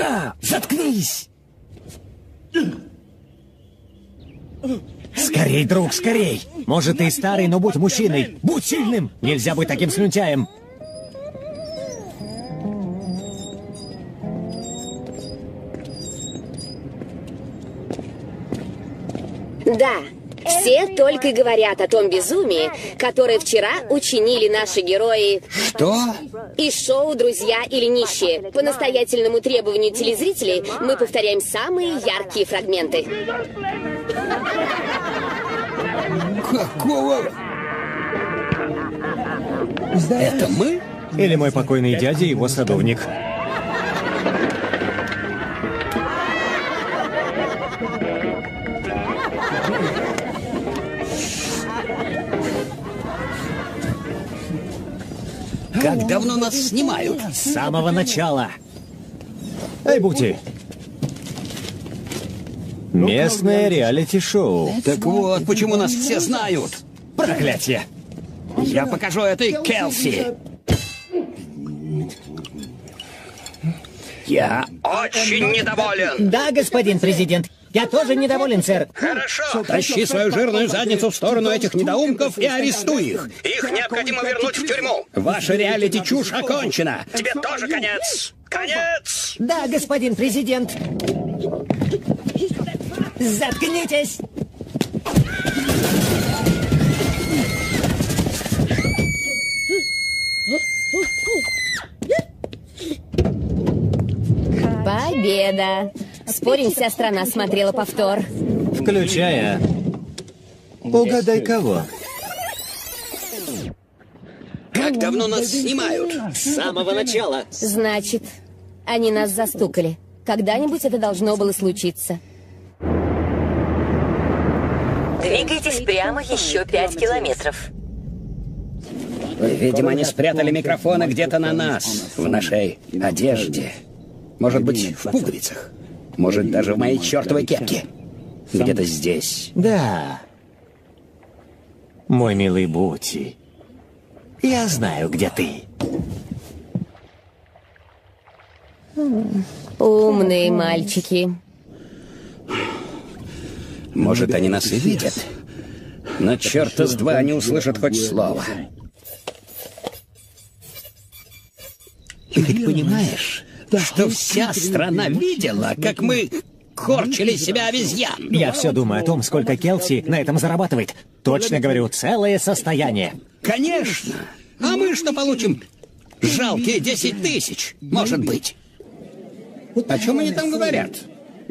Тихо! Заткнись! Скорей, друг, скорей! Может, ты старый, но будь мужчиной! Будь сильным! Нельзя быть таким слюнтяем! Да, все только и говорят о том безумии, которое вчера учинили наши герои Что? из шоу «Друзья или нищие». По настоятельному требованию телезрителей мы повторяем самые яркие фрагменты. Какого? Это мы? Или мой покойный дядя и его садовник. Как давно нас снимают? С самого начала. Эй, Бути! Местное реалити-шоу. Так вот, почему нас все знают. Проклятие! Я покажу этой Келси. Я очень недоволен. Да, господин президент. Я тоже недоволен, сэр. Хорошо. Тащи свою жирную задницу в сторону этих недоумков и арестуй их. Их необходимо вернуть в тюрьму. Ваша реалити-чушь окончена. Тебе тоже конец. Конец! Да, господин президент. Заткнитесь! Победа! Спорим, вся страна смотрела повтор. Включая... Угадай кого. Как давно нас снимают? С самого начала. Значит, они нас застукали. Когда-нибудь это должно было случиться. Двигайтесь прямо еще пять километров. Видимо, они спрятали микрофоны где-то на нас, в нашей одежде. Может быть, в пуговицах. Может, даже в моей чертовой кепке. Где-то здесь. Да. Мой милый Бути. Я знаю, где ты. Умные мальчики. Может, они нас и видят. Но черта с два они услышат хоть слово. Ты ведь понимаешь, что вся страна видела, как мы корчили себя обезьян? Я все думаю о том, сколько Келси на этом зарабатывает. Точно говорю, целое состояние. Конечно. А мы что получим? Жалкие 10 тысяч, может быть. О чем они там говорят?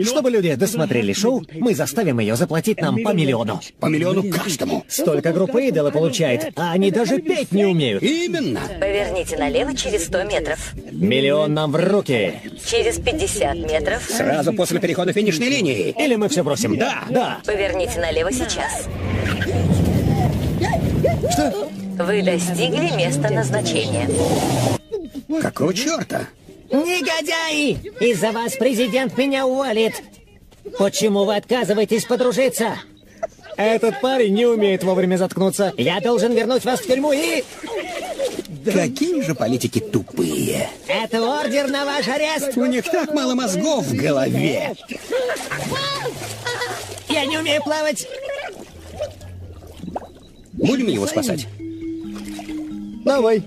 Чтобы люди досмотрели шоу, мы заставим ее заплатить нам по миллиону. По миллиону каждому. Столько группы идола получает, а они даже петь не умеют. Именно. Поверните налево через 100 метров. Миллион нам в руки. Через 50 метров. Сразу после перехода финишной линии. Или мы все бросим? Да. Да. Поверните налево сейчас. Что? Вы достигли места назначения. Какого черта? Негодяи! Из-за вас президент меня уволит. Почему вы отказываетесь подружиться? Этот парень не умеет вовремя заткнуться. Я должен вернуть вас в тюрьму и... Какие же политики тупые. Это ордер на ваш арест. У них так мало мозгов в голове. Я не умею плавать. Будем его спасать? Давай.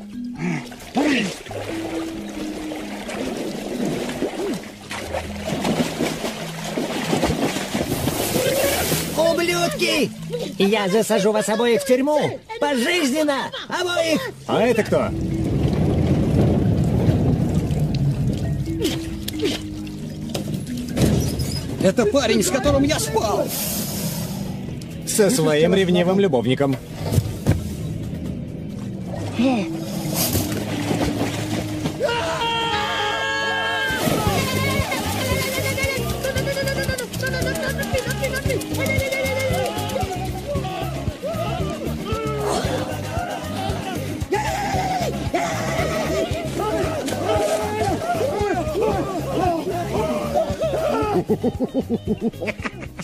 Ублюдки! Я засажу вас обоих в тюрьму. Пожизненно. Обоих. А это кто? Это парень, с которым я спал. Со своим ревнивым любовником.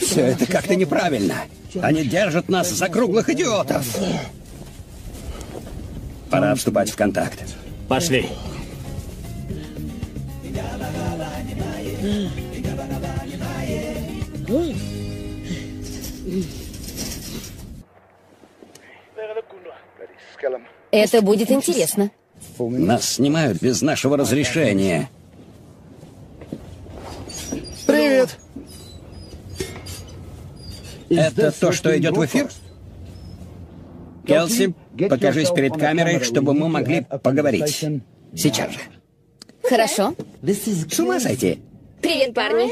Все это как-то неправильно. Они держат нас за круглых идиотов. Пора вступать в контакт. Пошли. Это будет интересно. Нас снимают без нашего разрешения. Привет. Это то, что идет в эфир? Келси, покажись перед камерой, чтобы мы могли поговорить. Сейчас же. Хорошо. С ума сойти. Привет, парни.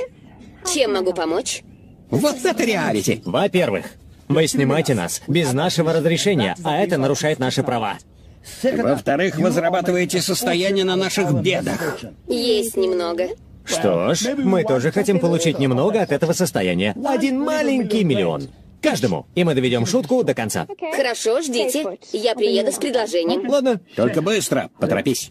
Чем могу помочь? Вот это реалити. Во-первых, вы снимаете нас без нашего разрешения, а это нарушает наши права. Во-вторых, вы зарабатываете состояние на наших бедах. Есть немного. Что ж, мы тоже хотим получить немного от этого состояния. Один маленький миллион. Каждому. И мы доведем шутку до конца. Хорошо, ждите. Я приеду с предложением. Ладно. Только быстро, поторопись.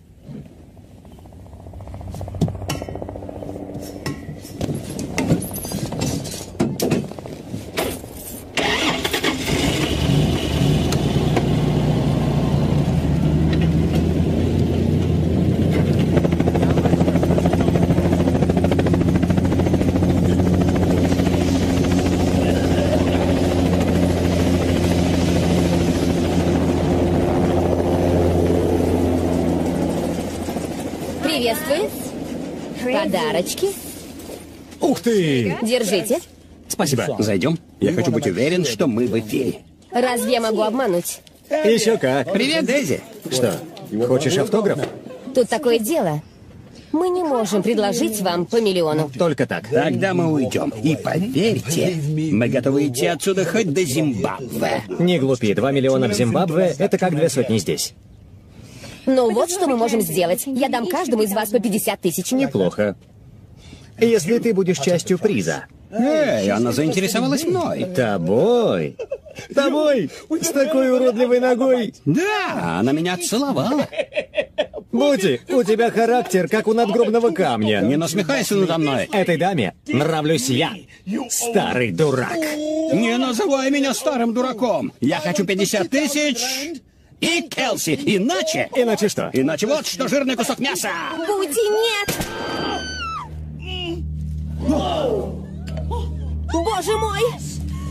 Приветствую. Подарочки. Ух ты! Держите. Спасибо. Зайдем? Я хочу быть уверен, что мы в эфире. Разве я могу обмануть? Еще как. Привет, Дейзи. Что, хочешь автограф? Тут такое дело. Мы не можем предложить вам по миллиону. Только так. Тогда мы уйдем. И поверьте, мы готовы идти отсюда хоть до Зимбабве. Не глупи, два миллиона в Зимбабве — это как две сотни здесь. Ну вот что мы можем сделать. Я дам каждому из вас по 50 тысяч. Неплохо. Если ты будешь частью приза. Эй, она заинтересовалась мной. Тобой? Тобой? С такой уродливой ногой? Да, она меня целовала. Бути, у тебя характер, как у надгробного камня. Не насмехайся надо мной. Этой даме нравлюсь я, старый дурак. Не называй меня старым дураком. Я хочу 50 тысяч и Келси. Иначе... Иначе что? Иначе вот что жирный кусок мяса. Бути, нет! Боже мой!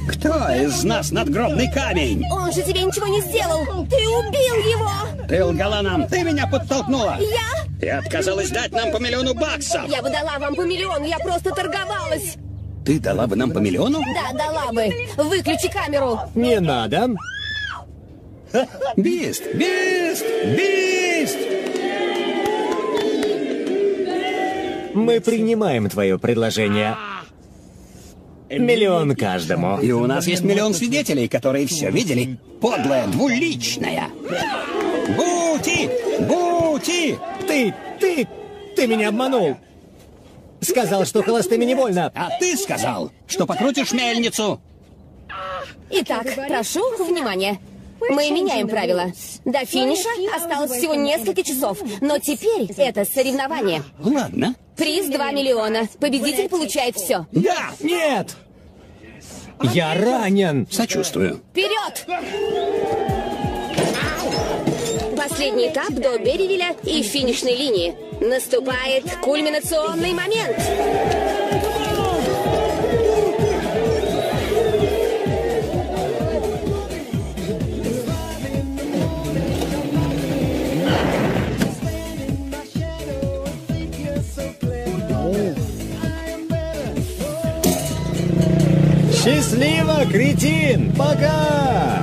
Кто из нас надгробный камень? Он же тебе ничего не сделал! Ты убил его! Ты лгала нам, ты меня подтолкнула. Я? Ты отказалась дать нам по миллиону баксов. Я бы дала вам по миллиону, я просто торговалась! Ты дала бы нам по миллиону? Да, дала бы! Выключи камеру! Не надо. Бист, бист, бист! Мы принимаем твое предложение. Миллион каждому. И у нас есть миллион свидетелей, которые все видели. Подлая, двуличная. Бути! Бути! Ты, ты, ты меня обманул. Сказал, что холостыми не больно. А ты сказал, что покрутишь мельницу. Итак, прошу внимания. Мы меняем правила. До финиша осталось всего несколько часов, но теперь это соревнование. Ладно. Приз 2 миллиона. Победитель получает все. Да! Нет! Я ранен. Сочувствую. Вперед! Последний этап до Берривиля и финишной линии. Наступает кульминационный момент. Счастливо, кретин! Пока!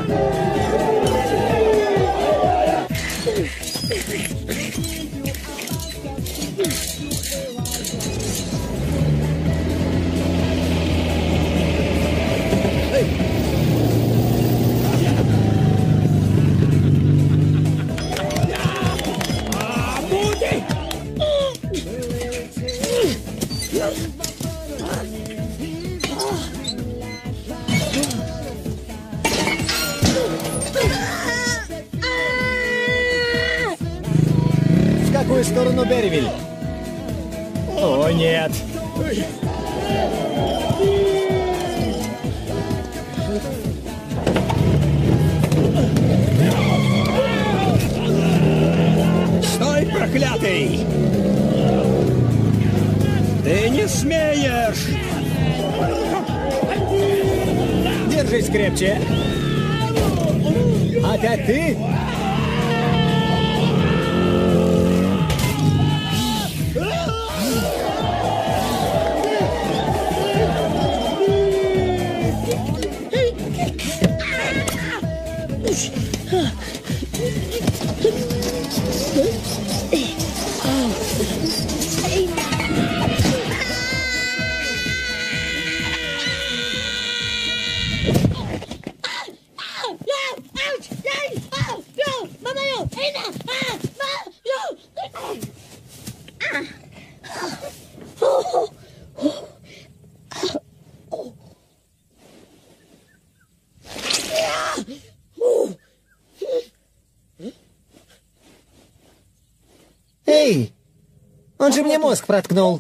Какую сторону Берривиль? О, нет. Стой, проклятый! Ты не смеешь! Держись крепче. Опять ты? Эй! Он же мне мозг проткнул.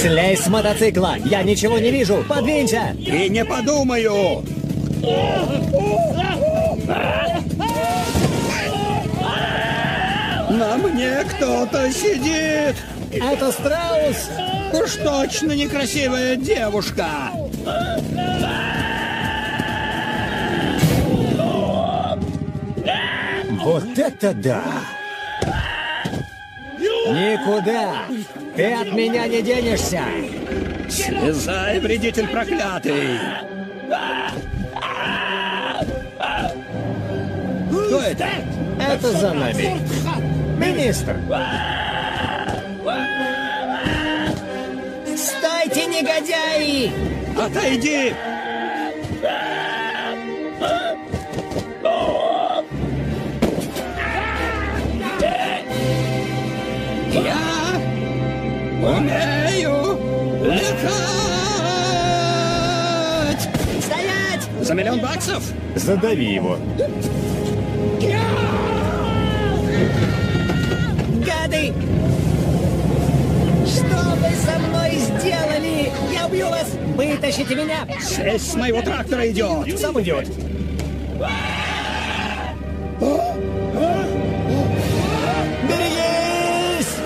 Слезь с мотоцикла! Я ничего не вижу! Подвинься! И не подумаю! Мне кто-то сидит! Это страус! Уж точно некрасивая девушка! Вот это да! Никуда! Ты от меня не денешься! Слезай, вредитель проклятый! Кто это? Это за нами. Министр! Стойте, негодяи! Отойди! Я умею летать! Стоять! За миллион баксов? Задави его. Убью вас! Вытащите меня! Шесть с моего трактора идет! Сам идет. Берегись!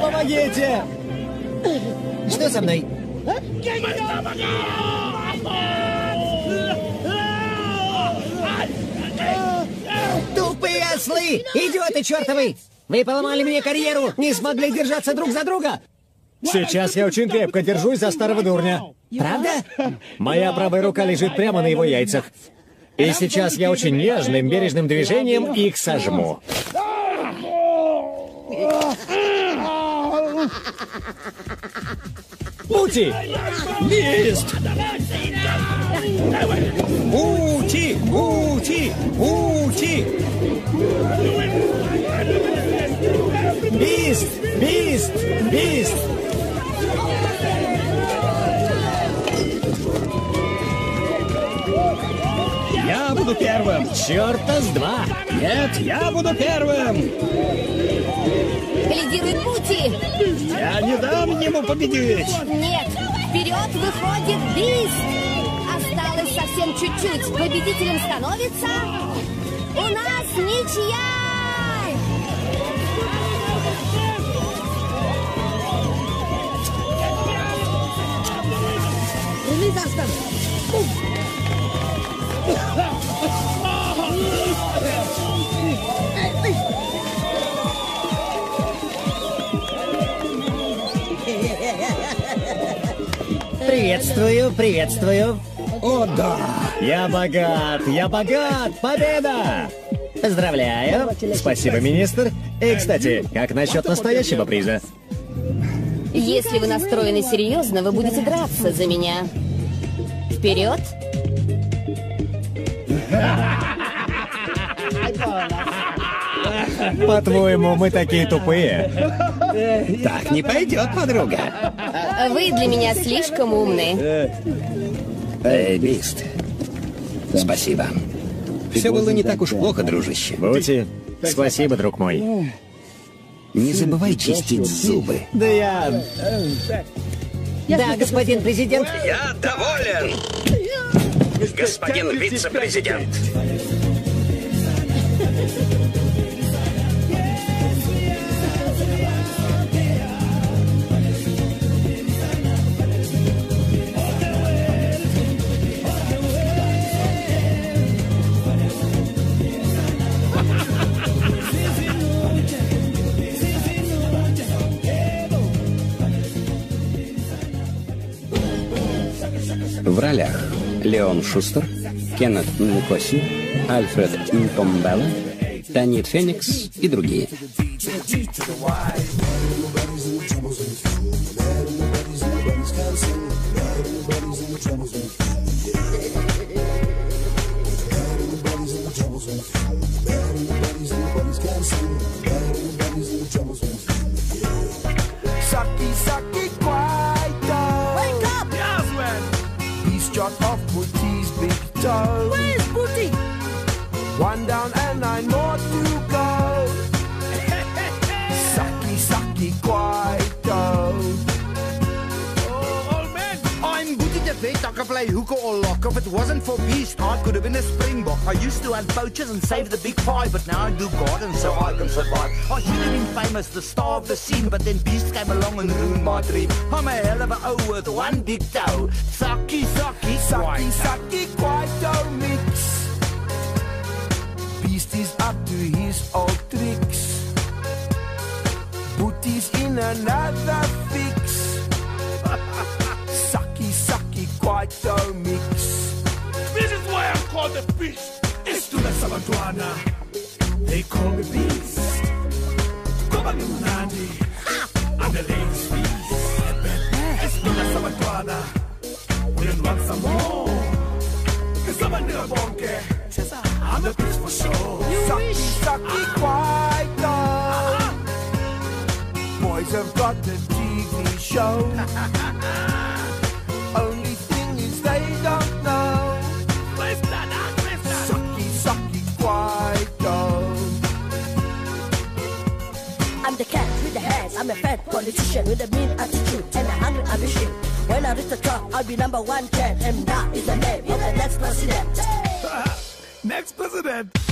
Помогите! Что со мной? Ослы! Идиоты чертовы! Вы поломали мне карьеру! Не смогли держаться друг за друга! Сейчас я очень крепко держусь за старого дурня. Правда? Моя правая рука лежит прямо на его яйцах. И сейчас я очень нежным, бережным движением их сожму. Пути! Лист! Ути! Ути! Ути! Бист! Бист! Бист! Я буду первым! Черта с два! Нет, я буду первым! Лидирует Пути! Я не дам ему победить! Нет, вперед выходит Бист! Осталось совсем чуть-чуть. Победителем становится... У нас ничья! Приветствую, приветствую. О, да! Я богат! Я богат! Победа! Поздравляю. Спасибо, министр. И, кстати, как насчет настоящего приза? Если вы настроены серьезно, вы будете драться за меня. Вперед! По-твоему, мы такие тупые? Так не пойдет, подруга. Вы для меня слишком умны. Эй, Бист. Спасибо. Все было не так уж плохо, дружище. Бути, спасибо, друг мой. Не забывай чистить зубы. Да я... Да, господин президент. Я доволен! Господин вице-президент! Леон Шустер, Кеннет Нкоси, Альфред Нтомбелла, Танит Феникс и другие. Sucky, quiet. Oh, old man, I'm Booty the bet I could play hooker or lock. If it wasn't for Beast, I could have been a springbok. I used to hunt poachers and save the big five, but now I do garden so I can survive. I should have been famous, the star of the scene, but then Beast came along and ruined my dream. I'm a hell of a O with one big toe. Sucky, sucky, Sucky, quite. sucky, quite mix. Beast is up to his old in another fix. sucky, sucky, quite mix. This is why I'm called the beast. It's to the Sabatwana. They call me beast. Come Nandi. I'm the ladies' beast. It's to the Sabatwana. We don't want some more. Cause I'm a nigga bonke. I'm the beast for sure. Sucky, sucky, quite Boys have got the TV show. Only thing is they don't know. Sucky, sucky, quite I'm the cat with the hands. I'm a fat politician with a mean attitude and a hungry ambition. When I reach the top, I'll be number one cat. And that is the name of the next president. Next president.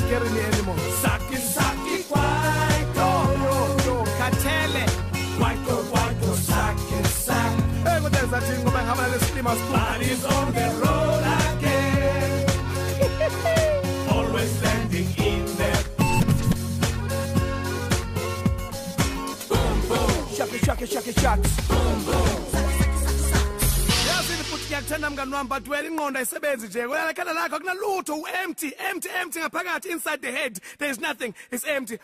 can't carry me anymore. Saki Saki Kwaito. Yo, yo, katele. Kwaito, Kwaito, Saki Saki. Hey, what does that thing? How about the steamer? On the road again. Always landing in there. Boom, boom. Shaki, shaki, shaki, shaki. yazi futhi ngiyakuthanda mngani wami but wena ingqondo ayisebenzi nje wena ekhanda lakho akunalutho u-empty empty empty ngaphakathi inside the head there is nothing it's empty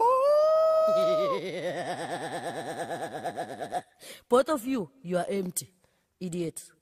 Both of you, you are empty. Idiots.